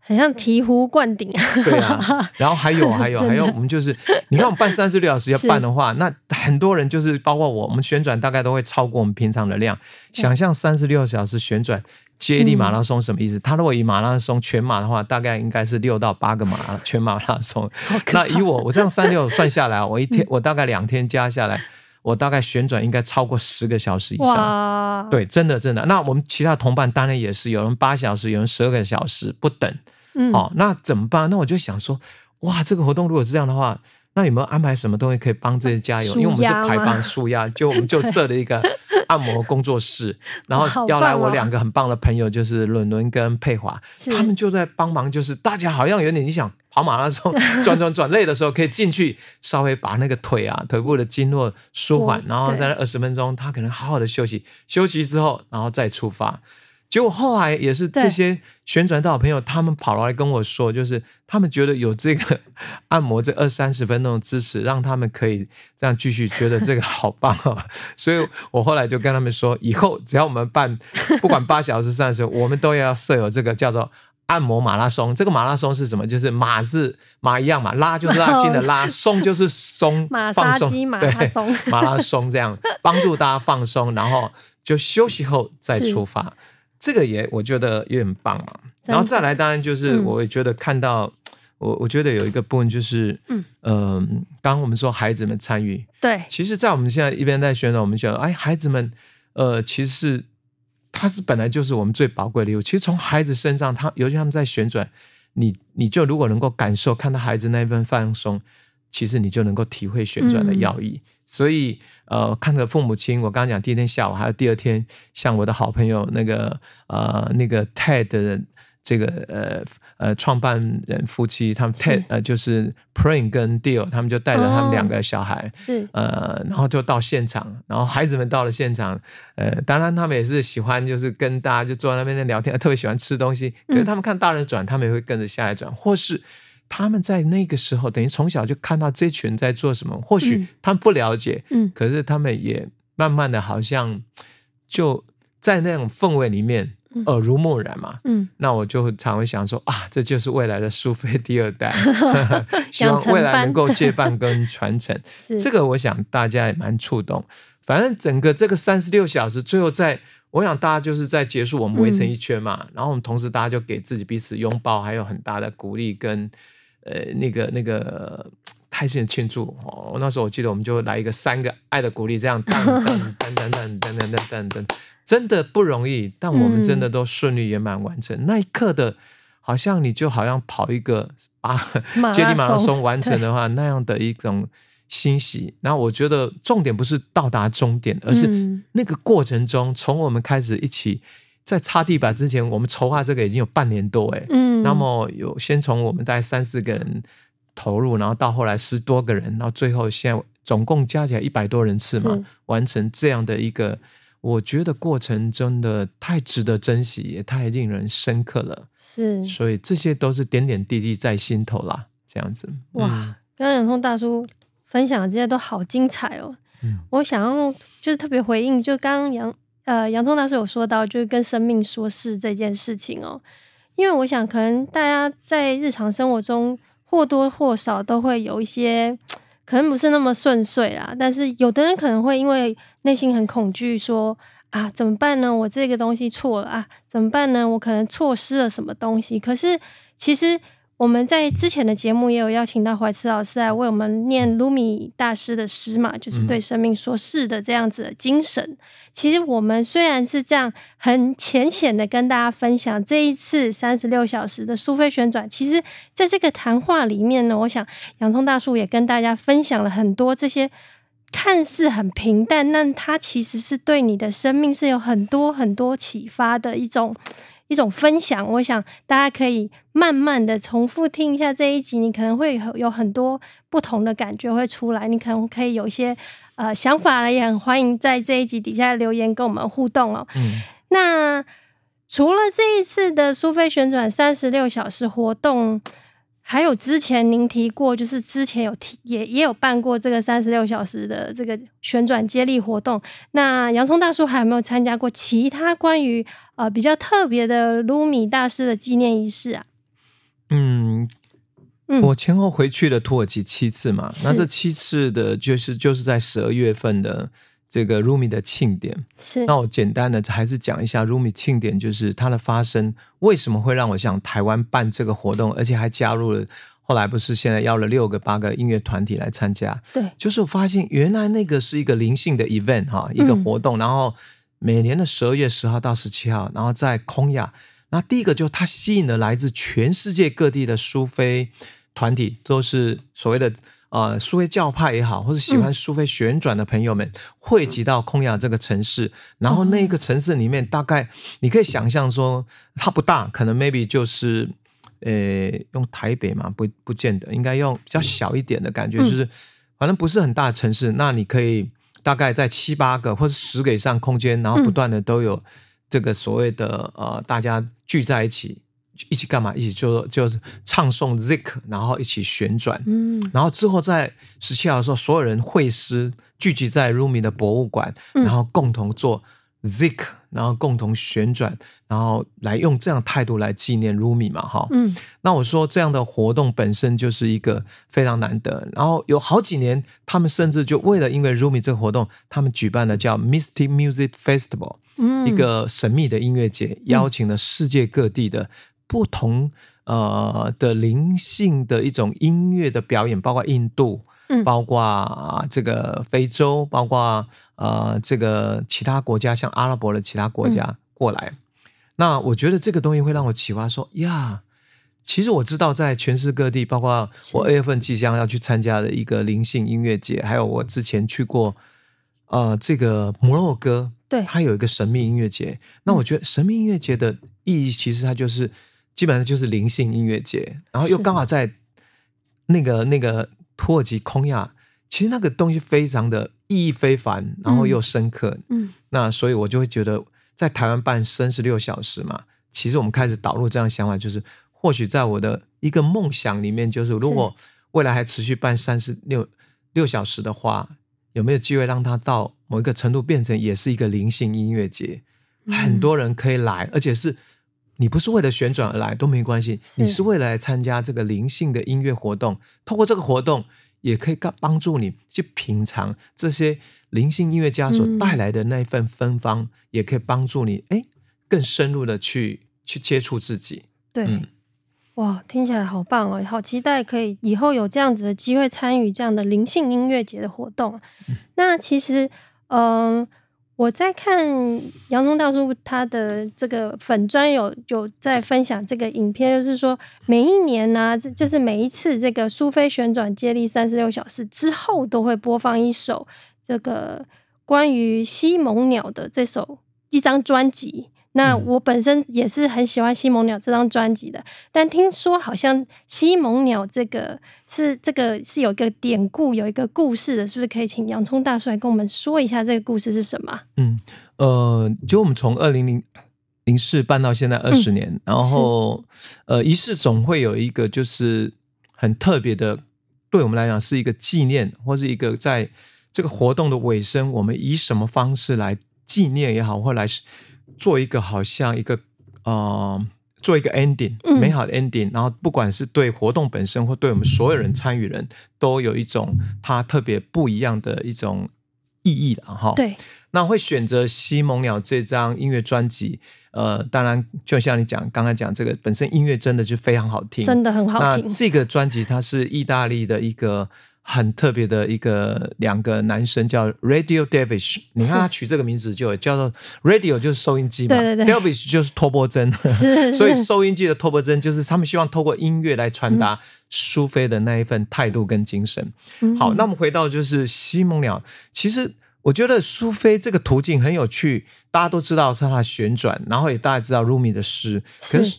很像醍醐灌顶啊！对啊，然后还有还有 还有，我们就是你看，我们办三十六小时要办的话，那很多人就是包括我，我们旋转大概都会超过我们平常的量。想象三十六小时旋转接力马拉松什么意思？他如果以马拉松全马的话，大概应该是六到八个马全马拉松。那以我我这样三六算下来，我一天我大概两天加下来。我大概旋转应该超过十个小时以上。哇，对，真的真的。那我们其他同伴当然也是，有人八小时，有人十二个小时不等。嗯，哦，那怎么办？那我就想说，哇，这个活动如果是这样的话，那有没有安排什么东西可以帮这些加油？因为我们是排帮舒压，就我们就设了一个 按摩工作室，然好后要来我两个很棒的朋友，就是伦伦跟佩华，他们就在帮忙，就是大家好像有点你想跑马拉松 转转转累的时候，可以进去稍微把那个腿啊腿部的经络舒缓然后在那二十分钟，他可能好好的休息，休息之后，然后再出发。结果后来也是这些旋转道的朋友，他们跑来跟我说，就是他们觉得有这个按摩这二三十分钟的支持，让他们可以这样继续觉得这个好棒哦。所以我后来就跟他们说，以后只要我们办 不管八小时、三十，我们都要设有这个叫做。按摩马拉松，这个马拉松是什么？就是马是马一样嘛，拉就是拉筋的拉，松就是松马放松，马对拉松马拉松这样帮助大家放松，然后就休息后再出发。这个也我觉得也很棒嘛。然后再来，当然就是嗯我也觉得看到，我我觉得有一个部分就是，嗯嗯，刚刚我们说孩子们参与，对，其实，在我们现在一边在宣传，我们觉得，哎，孩子们，呃，其实是他是本来就是我们最宝贵的礼物。其实从孩子身上，他尤其他们在旋转，你你就如果能够感受看到孩子那一份放松，其实你就能够体会旋转的要义。所以，呃，看着父母亲，我刚刚讲第一天下午，还有第二天，像我的好朋友那个呃那个 TED 的这个呃呃创办人夫妻，他们 TED 呃就是 Prin 跟 Deal，他们就带着他们两个小孩。是呃，然后就到现场，然后孩子们到了现场，呃，当然他们也是喜欢，就是跟大家就坐在那边聊天，特别喜欢吃东西。可是他们看大人转，他们也会跟着下来转，或是他们在那个时候，等于从小就看到这群人在做什么，或许嗯。他们不了解，嗯。可是他们也慢慢的好像就在那种氛围里面嗯。耳濡目染嘛。嗯，那我就常会想说啊，这就是未来的苏菲第二代，希望未来能够接棒跟传承。是。这个我想大家也蛮触动。反正整个这个三十六小时，最后在我想大家就是在结束，我们围成一圈嘛，然后我们同时大家就给自己彼此拥抱，还有很大的鼓励跟呃那个那个开心的庆祝。哦，那时候我记得我们就来一个三个爱的鼓励，这样噔噔噔 噔噔噔噔噔噔，真的不容易，但我们真的都顺利圆满完成、那一刻的。好像你就好像跑一个啊接力马拉松松完成的话，那样的一种欣喜。然后我觉得重点不是到达终点，而是嗯那个过程中，从我们开始一起在擦地板之前，我们筹划这个已经有半年多哎。嗯，那么有先从我们大概三四个人投入，然后到后来十多个人，然后最后现在总共加起来一百多人次嘛，完成这样的一个。我觉得过程真的太值得珍惜，也太令人深刻了。是所以这些都是点点滴滴在心头啦，这样子。哇，嗯刚刚洋葱大叔分享的这些都好精彩哦。嗯我想要就是特别回应，就刚刚杨呃洋葱大叔有说到，就是跟生命说是这件事情哦。因为我想，可能大家在日常生活中或多或少都会有一些可能不是那么顺遂啦，但是有的人可能会因为内心很恐惧，说啊怎么办呢？我这个东西错了啊，怎么办呢？我可能错失了什么东西。可是其实我们在之前的节目也有邀请到怀慈老师来为我们念卢米大师的诗嘛，就是对生命说是的这样子的精神。其实我们虽然是这样很浅显的跟大家分享这一次三十六小时的苏菲旋转，其实在这个谈话里面呢，我想洋葱大叔也跟大家分享了很多这些。看似很平淡，但它其实是对你的生命是有很多很多启发的一种一种分享。我想大家可以慢慢的重复听一下这一集，你可能会有有很多不同的感觉会出来，你可能可以有一些呃想法，也很欢迎在这一集底下留言跟我们互动哦。嗯那除了这一次的苏菲旋转三十六小时活动，还有之前您提过，就是之前有提也也有办过这个三十六小时的这个旋转接力活动。那洋葱大叔还有没有参加过其他关于呃比较特别的卢米大师的纪念仪式啊？嗯，嗯我前后回去了土耳其七次嘛，是那这七次的就是就是在十二月份的这个 Rumi 的庆典。是那我简单的还是讲一下 Rumi 庆典，就是它的发生为什么会让我想台湾办这个活动，而且还加入了。后来不是现在邀了六个八个音乐团体来参加，对，就是我发现原来那个是一个灵性的 event 哈，一个活动，然后每年的十二月十号到十七号，然后在空亚，那第一个就它吸引了来自全世界各地的苏菲团体，都是所谓的呃苏菲教派也好，或者喜欢苏菲旋转的朋友们汇集到空雅这个城市，然后那一个城市里面大概你可以想象说它不大，可能 maybe 就是。呃，用台北嘛，不不见得，应该用比较小一点的感觉，就是反正不是很大的城市。那你可以大概在七八个或者十个以上空间，然后不断的都有这个所谓的呃，大家聚在一起，一起干嘛？一起就就是唱诵 zik，然后一起旋转。嗯，然后之后在十七号的时候，所有人会师聚集在 Rumi 的博物馆，然后共同做 zik。然后共同旋转，然后来用这样态度来纪念 Rumi 嘛，哈，嗯，那我说这样的活动本身就是一个非常难得。然后有好几年，他们甚至就为了因为 Rumi 这个活动，他们举办了叫 Mystic Music Festival，嗯，一个神秘的音乐节，邀请了世界各地的不同呃的灵性的一种音乐的表演，包括印度。嗯包括这个非洲，包括呃这个其他国家，像阿拉伯的其他国家过来。那我觉得这个东西会让我启发说呀，其实我知道在全世界各地，包括我二月份即将要去参加的一个灵性音乐节，还有我之前去过呃这个摩洛哥，对，它有一个神秘音乐节。那我觉得神秘音乐节的意义，其实它就是基本上就是灵性音乐节，然后又刚好在那个那个。土耳其空亚，其实那个东西非常的意义非凡，然后又深刻。嗯，那所以我就会觉得，在台湾办三十六小时嘛，其实我们开始导入这样想法，就是或许在我的一个梦想里面，就是如果未来还持续办三十六六小时的话，有没有机会让它到某一个程度变成也是一个灵性音乐节？很多人可以来，而且是你不是为了旋转而来都没关系，你是为了来参加这个灵性的音乐活动，透过这个活动。也可以帮帮助你去品尝这些灵性音乐家所带来的那一份芬芳，也可以帮助你哎更深入的去去接触自己。对，哇，听起来好棒哦，好期待可以以后有这样子的机会参与这样的灵性音乐节的活动。那其实，嗯。我在看洋葱大叔他的这个粉砖有有在分享这个影片，就是说每一年呢，这就是每一次这个苏菲旋转接力三十六小时之后，都会播放一首这个关于西蒙鸟的这首一张专辑。那我本身也是很喜欢西蒙鸟这张专辑的，但听说好像西蒙鸟这个是这个是有一个典故，有一个故事的，是不是可以请洋葱大叔来跟我们说一下这个故事是什么？嗯，呃，就我们从二零零零四办到现在二十年，然后呃，仪式总会有一个就是很特别的，对我们来讲是一个纪念，或是一个在这个活动的尾声，我们以什么方式来纪念也好，或来。做一个好像一个呃，做一个 ending，美好的 ending，然后不管是对活动本身或对我们所有人参与人都有一种它特别不一样的一种意义的哈。对，那会选择《西蒙鸟》这张音乐专辑，呃，当然就像你讲刚才讲这个本身音乐真的就非常好听，真的很好听。那这个专辑它是意大利的一个。很特别的一个两个男生叫 Radio Davis，你看他取这个名字就叫做 Radio 就是收音机嘛，Davis 就是托波针，所以收音机的托波针就是他们希望透过音乐来传达苏菲的那一份态度跟精神。好，那我们回到就是西蒙鸟，其实我觉得苏菲这个途径很有趣，大家都知道是它旋转，然后也大家知道 Rumi 的诗，可是。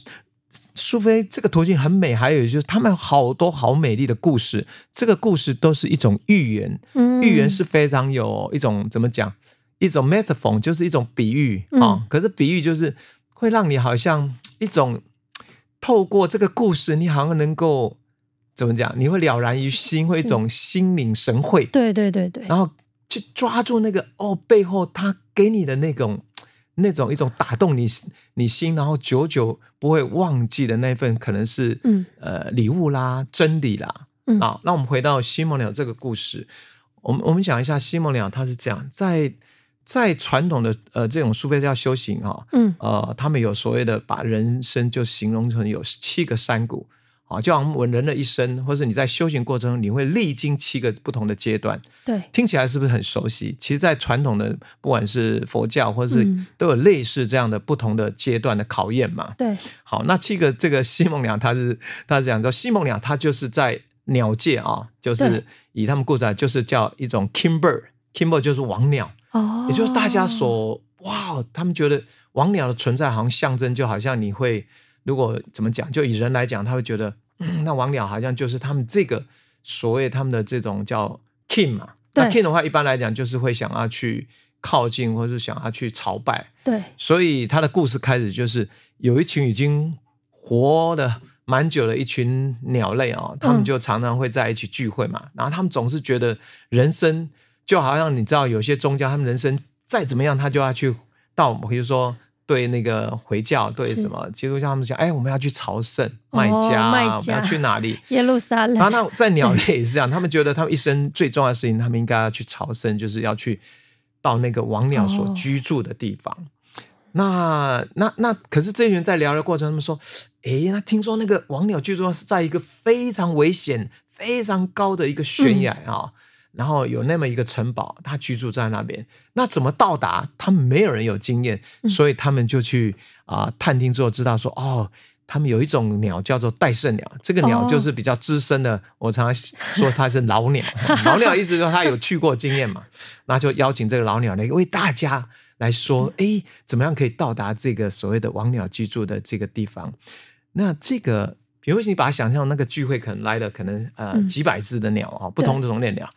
苏菲这个途径很美，还有就是他们好多好美丽的故事，这个故事都是一种寓言，寓言是非常有一种怎么讲，一种 metaphor 就是一种比喻啊。可是比喻就是会让你好像一种透过这个故事，你好像能够怎么讲，你会了然于心，会一种心领神会。对对对对，然后去抓住那个哦背后他给你的那种。那种一种打动你你心，然后久久不会忘记的那份，可能是嗯。呃礼物啦、真理啦。啊。那我们回到西蒙鸟这个故事，我们我们讲一下西蒙鸟，它是这样，在在传统的呃这种苏菲教修行哈、嗯。呃，他们有所谓的把人生就形容成有七个山谷啊，就好像我们人的一生，或者你在修行过程中，你会历经七个不同的阶段，对，听起来是不是很熟悉？其实，在传统的不管是佛教或是嗯都有类似这样的不同的阶段的考验嘛。对，好，那七个这个西蒙鸟，它是它是讲说西蒙鸟，它就是在鸟界啊，就是以他们故事来，就是叫一种 king bird，king bird 就是王鸟，哦，也就是大家所哇，他们觉得王鸟的存在好像象征，就好像你会如果怎么讲，就以人来讲，他会觉得，嗯，那王鸟好像就是他们这个所谓他们的这种叫 king 嘛。那 king 的话，一般来讲就是会想要去靠近，或是想要去朝拜。对，所以他的故事开始就是有一群已经活的蛮久的一群鸟类哦，他们就常常会在一起聚会嘛。然后他们总是觉得人生就好像你知道，有些宗教他们人生再怎么样，他就要去到，比如说。对那个回教，对什么基督教，他们讲，哎，我们要去朝圣，哦麦加我们要去哪里？耶路撒冷然后那 在鸟类也是这样，他们觉得他们一生最重要的事情，他们应该要去朝圣，就是要去到那个王鸟所哦居住的地方。那那那，可是这群人在聊的过程，他们说，哎，那听说那个王鸟居住是在一个非常危险、非常高的一个悬崖啊、然后有那么一个城堡，他居住在那边。那怎么到达？他们没有人有经验，所以他们就去啊、探听之后知道说，哦，他们有一种鸟叫做戴胜鸟，这个鸟哦就是比较资深的，我常常说它是老鸟。老鸟意思就是它有去过经验嘛，那就邀请这个老鸟来为大家来说，哎，怎么样可以到达这个所谓的王鸟居住的这个地方？那这个，比如你把它想象那个聚会可能来了，可能呃嗯几百只的鸟啊，不同的种类鸟，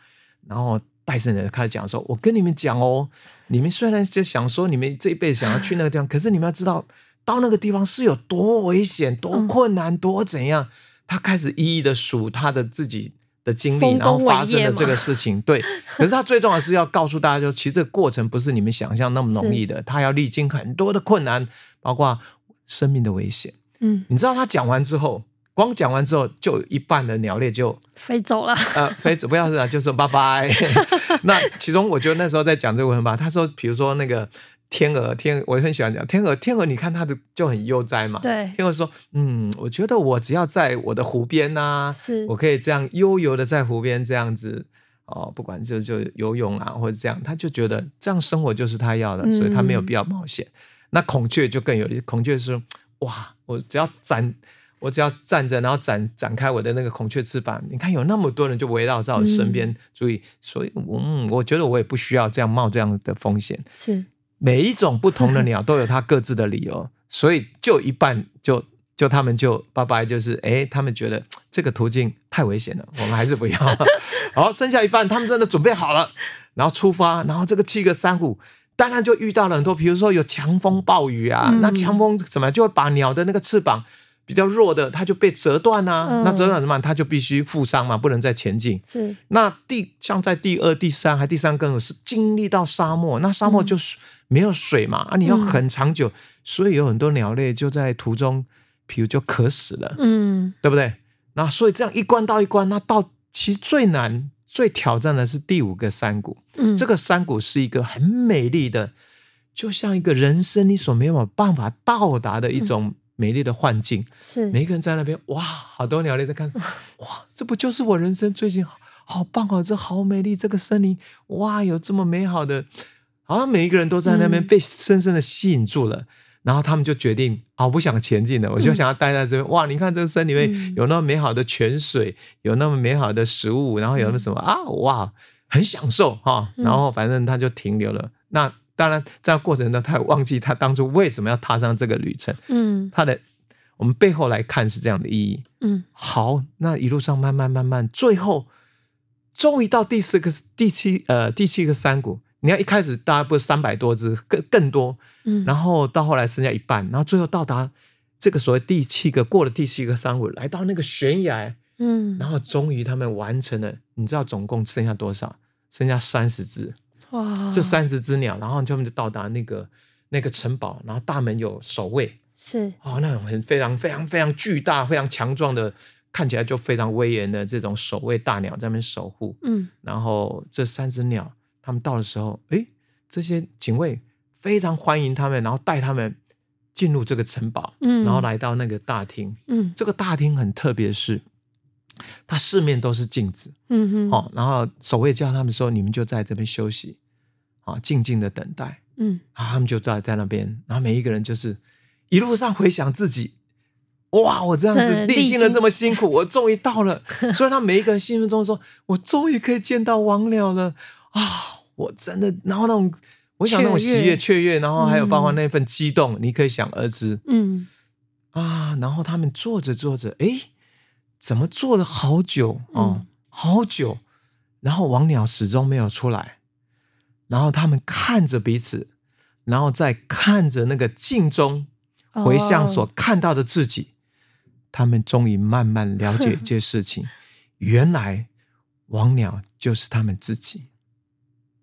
然后戴森人开始讲说：“我跟你们讲哦，你们虽然就想说你们这一辈子想要去那个地方，可是你们要知道，到那个地方是有多危险、多困难、多怎样。”他开始一一的数他的自己的经历，然后发生的这个事情。对，可是他最重要的是要告诉大家，就其实这个过程不是你们想象那么容易的，他要历经很多的困难，包括生命的危险。嗯，你知道他讲完之后，光讲完之后，就有一半的鸟类就飞走了，呃飞走，不要是啊，就说拜拜。那其中我觉得那时候在讲这个文吧，他说，比如说那个天鹅，天鹅我很喜欢讲天鹅，天鹅你看它的就很悠哉嘛。对，天鹅说，嗯，我觉得我只要在我的湖边呐、是我可以这样悠游的在湖边这样子。哦，不管就就游泳啊，或者这样，他就觉得这样生活就是他要的，所以他没有必要冒险。那孔雀就更有意思，孔雀是哇，我只要展，我只要站着，然后展展开我的那个孔雀翅膀，你看有那么多人就围绕在我身边，注意，所以嗯，我觉得我也不需要这样冒这样的风险。是，每一种不同的鸟都有它各自的理由，所以就一半就就他们就拜拜，就是哎，他们觉得这个途径太危险了，我们还是不要。好，剩下一半他们真的准备好了，然后出发，然后这个七个山谷。当然就遇到了很多，比如说有强风暴雨啊，嗯那强风怎么样就会把鸟的那个翅膀比较弱的，它就被折断啊。嗯那折断怎么办？它就必须负伤嘛，不能再前进。是，那第像在第二、第三还第三更是经历到沙漠，那沙漠就是没有水嘛，啊，你要很长久，所以有很多鸟类就在途中，比如就渴死了，嗯，对不对？那所以这样一关到一关，那到其实最难、最挑战的是第五个山谷。嗯，这个山谷是一个很美丽的，就像一个人生你所没有办法到达的一种美丽的幻境。是，每一个人在那边，哇，好多鸟类在看，哇，这不就是我人生最近好好棒哦，这好美丽，这个森林，哇，有这么美好的，好像每一个人都在那边嗯被深深的吸引住了。然后他们就决定啊，我不想前进了，我就想要待在这边。哇，你看这个森里面嗯有那么美好的泉水，有那么美好的食物，然后有那什么啊，哇，很享受哈。嗯然后反正他就停留了。那当然，在过程中他也忘记他当初为什么要踏上这个旅程。嗯他的我们背后来看是这样的意义。嗯好，那一路上慢慢慢慢，最后终于到第四个第七呃第七个山谷。你看一开始大概不是三百多只，更更多，嗯，然后到后来剩下一半，然后最后到达这个所谓第七个过了第七个山谷，来到那个悬崖，嗯，然后终于他们完成了。你知道总共剩下多少？剩下三十只。哇，这三十只鸟，然后他们就到达那个那个城堡，然后大门有守卫，是，哦，那种很非常非常非常巨大、非常强壮的看起来就非常威严的这种守卫大鸟在那边守护。嗯。然后这三只鸟，他们到的时候，诶，这些警卫非常欢迎他们，然后带他们进入这个城堡，嗯，然后来到那个大厅。嗯。这个大厅很特别，是它四面都是镜子，嗯哼，哦，然后守卫叫他们说：“你们就在这边休息，啊，静静的等待。”嗯啊，他们就在在那边，然后每一个人就是一路上回想自己，哇，我这样子历历经了这么辛苦，我终于到了。所以他每一个人心目中说，我终于可以见到王鸟了啊！我真的，然后那种，我想那种喜悦、雀跃，然后还有包括嗯那份激动，你可以想而知嗯啊。然后他们坐着坐着，诶，怎么坐了好久哦，嗯好久，然后王鸟始终没有出来。然后他们看着彼此，然后再看着那个镜中回向所看到的自己，他们终于慢慢了解一件事情：原来王鸟就是他们自己。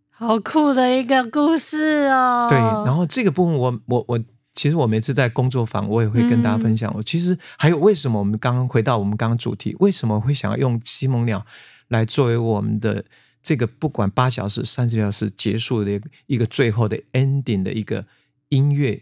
好酷的一个故事哦。对，然后这个部分我我我，其实我每次在工作坊，我也会跟大家分享。我其实还有为什么我们刚刚回到我们刚刚主题，为什么会想要用西蒙鸟来作为我们的这个不管八小时、三十小时结束的一个最后的 ending 的一个音乐，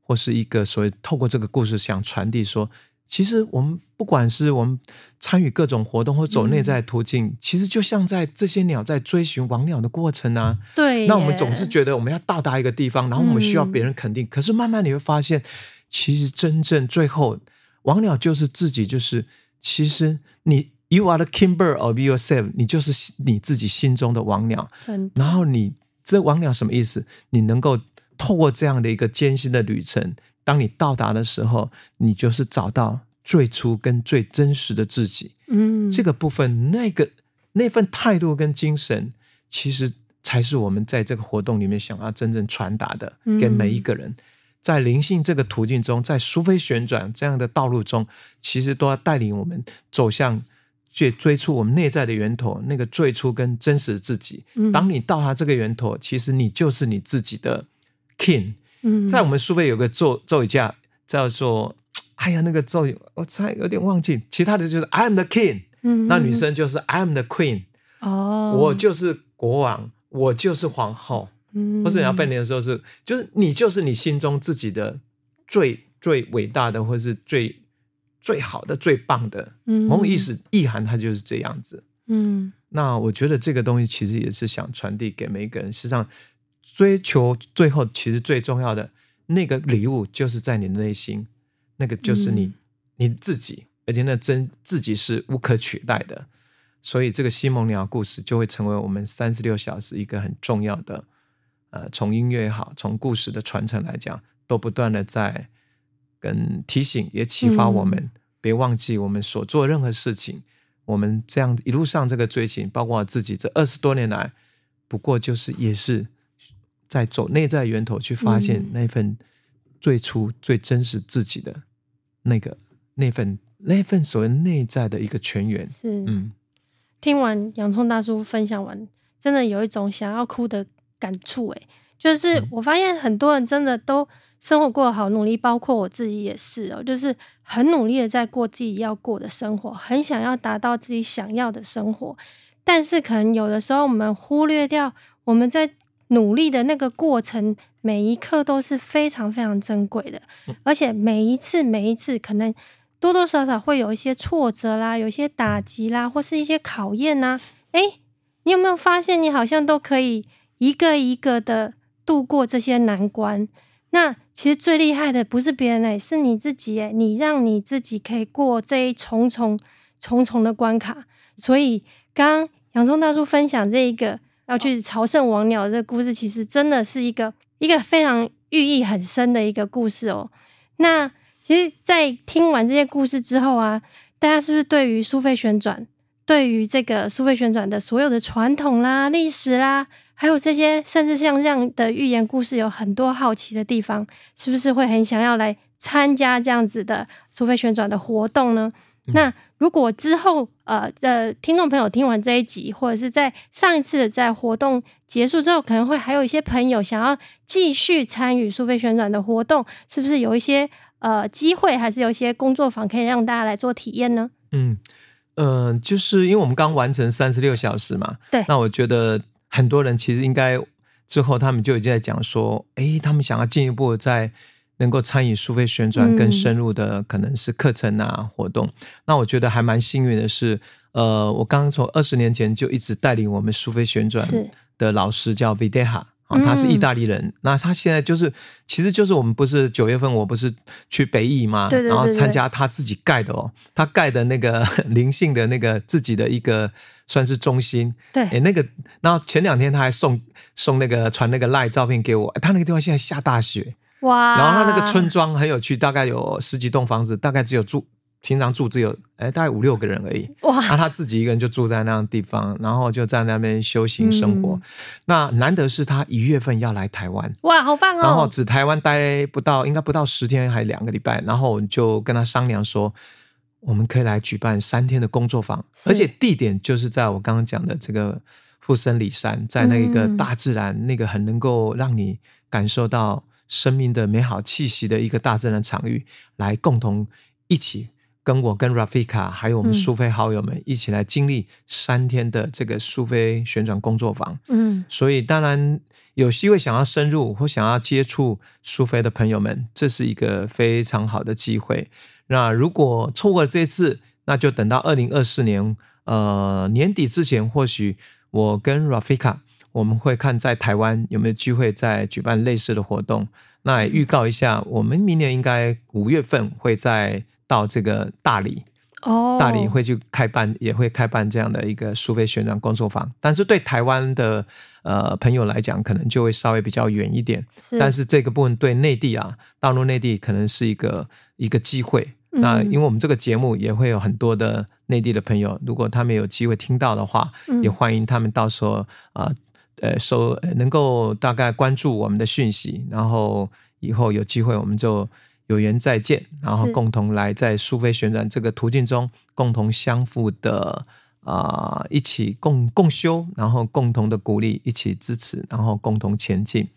或是一个所谓透过这个故事想传递说。其实我们不管是我们参与各种活动或走内在途径，其实就像在这些鸟在追寻王鸟的过程啊。对，那我们总是觉得我们要到达一个地方，然后我们需要别人肯定。嗯可是慢慢你会发现，其实真正最后，王鸟就是自己，就是其实你 you are the king bird of yourself，你就是你自己心中的王鸟。然后你这王鸟什么意思？你能够透过这样的一个艰辛的旅程，当你到达的时候，你就是找到最初跟最真实的自己。嗯，这个部分，那个那份态度跟精神，其实才是我们在这个活动里面想要真正传达的，嗯给每一个人。在灵性这个途径中，在苏菲旋转这样的道路中，其实都要带领我们走向追追出我们内在的源头，那个最初跟真实的自己。嗯。当你到达这个源头，其实你就是你自己的 king。嗯。在我们苏菲有个咒咒语架叫做，哎呀，那个咒语我差有点忘记，其他的就是 I am the king。嗯。那女生就是 I am the queen，、哦，我就是国王，我就是皇后，嗯。或是你要拜年的时候是，就是你就是你心中自己的最最伟大的，或是最最好的、最棒的，嗯某种意思意涵，它就是这样子。嗯那我觉得这个东西其实也是想传递给每一个人。实际上，追求最后其实最重要的那个礼物，就是在你的内心，那个就是你、嗯你自己，而且那真自己是无可取代的。所以，这个西蒙鸟故事就会成为我们三十六小时一个很重要的，呃，从音乐也好，从故事的传承来讲，都不断的在跟提醒，也启发我们，别忘记我们所做任何事情，我们这样一路上这个追寻，包括我自己这二十多年来，不过就是也是在走内在源头去发现嗯。那份最初最真实自己的那个那份那份所谓内在的一个泉源。是。嗯，听完洋葱大叔分享完，真的有一种想要哭的感触。诶，就是嗯我发现很多人真的都生活过得好努力，包括我自己也是哦，就是很努力的在过自己要过的生活，很想要达到自己想要的生活，但是可能有的时候我们忽略掉我们在努力的那个过程，每一刻都是非常非常珍贵的，而且每一次每一次可能。多多少少会有一些挫折啦，有一些打击啦，或是一些考验呐。诶，你有没有发现，你好像都可以一个一个的度过这些难关？那其实最厉害的不是别人诶，是你自己诶，你让你自己可以过这一重重重重的关卡。所以，刚刚洋葱大叔分享这一个要去朝圣王鸟的这个故事，其实真的是一个一个非常寓意很深的一个故事哦。那其实，在听完这些故事之后啊，大家是不是对于苏菲旋转，对于这个苏菲旋转的所有的传统啦、历史啦，还有这些甚至像这样的寓言故事，有很多好奇的地方，是不是会很想要来参加这样子的苏菲旋转的活动呢？嗯那如果之后呃呃听众朋友听完这一集，或者是在上一次在活动结束之后，可能会还有一些朋友想要继续参与苏菲旋转的活动，是不是有一些呃机会，还是有一些工作坊可以让大家来做体验呢？嗯嗯、呃就是因为我们刚完成三十六小时嘛，对那我觉得很多人其实应该之后他们就已经在讲说，诶，他们想要进一步在能够参与苏菲旋转嗯更深入的可能是课程啊、活动。那我觉得还蛮幸运的是，呃，我刚刚从二十年前就一直带领我们苏菲旋转的老师叫 Videha。啊，他是意大利人，那他现在就是，其实就是我们不是九月份，我不是去北艺嘛？对对对然后参加他自己盖的哦，他盖的那个灵性的那个自己的一个算是中心。对，诶，那个，然后前两天他还送送那个传那个赖照片给我，他那个地方现在下大雪，哇，然后他那个村庄很有趣，大概有十几栋房子，大概只有住平常住只有哎大概五六个人而已。哇，那他自己一个人就住在那样地方，然后就在那边修行生活。嗯那难得是他一月份要来台湾，哇，好棒哦然后哦！只台湾待不到，应该不到十天，还两个礼拜。然后我就跟他商量说，我们可以来举办三天的工作坊，而且地点就是在我刚刚讲的这个富森里山，在那个嗯大自然、那个很能够让你感受到生命的美好气息的一个大自然场域，来共同一起。跟我跟 Rafika 还有我们嗯苏菲好友们一起来经历三天的这个苏菲旋转工作坊，嗯，所以当然有机会想要深入或想要接触苏菲的朋友们，这是一个非常好的机会。那如果错过了这次，那就等到二零二四年呃年底之前，或许我跟 Rafika 我们会看在台湾有没有机会再举办类似的活动。那也预告一下，我们明年应该五月份会再到这个大理，哦，大理会去开办，也会开办这样的一个苏菲旋转工作坊。但是对台湾的呃朋友来讲，可能就会稍微比较远一点。是，但是这个部分对内地啊，大陆内地可能是一个一个机会。嗯那因为我们这个节目也会有很多的内地的朋友，如果他们有机会听到的话，嗯也欢迎他们到时候啊呃收呃能够大概关注我们的讯息，然后以后有机会我们就有缘再见，然后共同来在苏菲旋转这个途径中共同相互的。啊、一起共共修，然后共同的鼓励，一起支持，然后共同前进，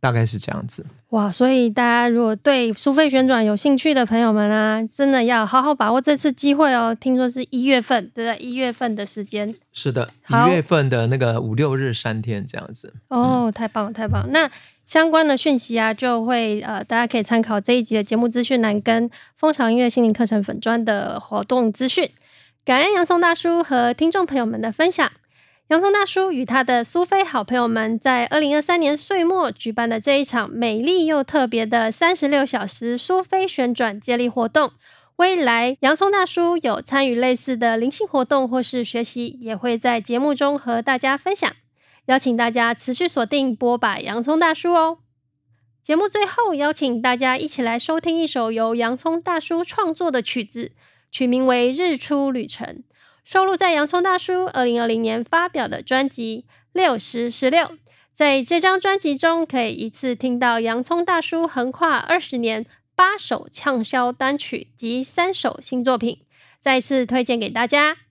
大概是这样子。哇，所以大家如果对苏菲旋转有兴趣的朋友们啊，真的要好好把握这次机会哦。听说是一月份，对不对？一月份的时间是的，一月份的那个五六日三天这样子。哦，太棒了，太棒了！那相关的讯息啊，就会呃，大家可以参考这一集的节目资讯栏跟蜂巢音乐心灵课程粉专的活动资讯。感恩洋葱大叔和听众朋友们的分享。洋葱大叔与他的苏菲好朋友们在二零二三年岁末举办的这一场美丽又特别的三十六小时苏菲旋转接力活动。未来洋葱大叔有参与类似的灵性活动或是学习，也会在节目中和大家分享。邀请大家持续锁定波把洋葱大叔哦。节目最后，邀请大家一起来收听一首由洋葱大叔创作的曲子，取名为《日出旅程》，收录在洋葱大叔二零二零年发表的专辑《六十十六》。在这张专辑中，可以一次听到洋葱大叔横跨二十年八首畅销单曲及三首新作品，再次推荐给大家。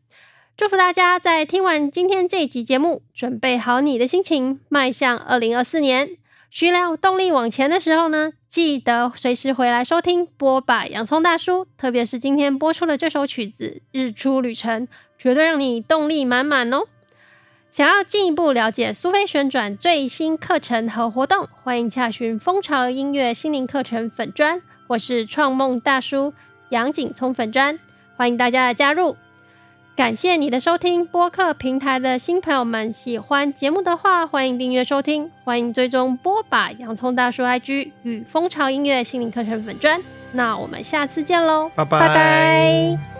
祝福大家在听完今天这一集节目，准备好你的心情，迈向二零二四年，需要动力往前的时候呢，记得随时回来收听播把洋葱大叔，特别是今天播出的这首曲子《日出旅程》，绝对让你动力满满哦。想要进一步了解苏菲旋转最新课程和活动，欢迎洽询蜂巢音乐心灵课程粉专，或是创梦大叔杨景聪粉专，欢迎大家的加入。感谢你的收听，播客平台的新朋友们，喜欢节目的话，欢迎订阅收听，欢迎追踪波把洋葱大叔 IG 与蜂巢音乐心灵课程粉砖。那我们下次见喽，拜拜拜拜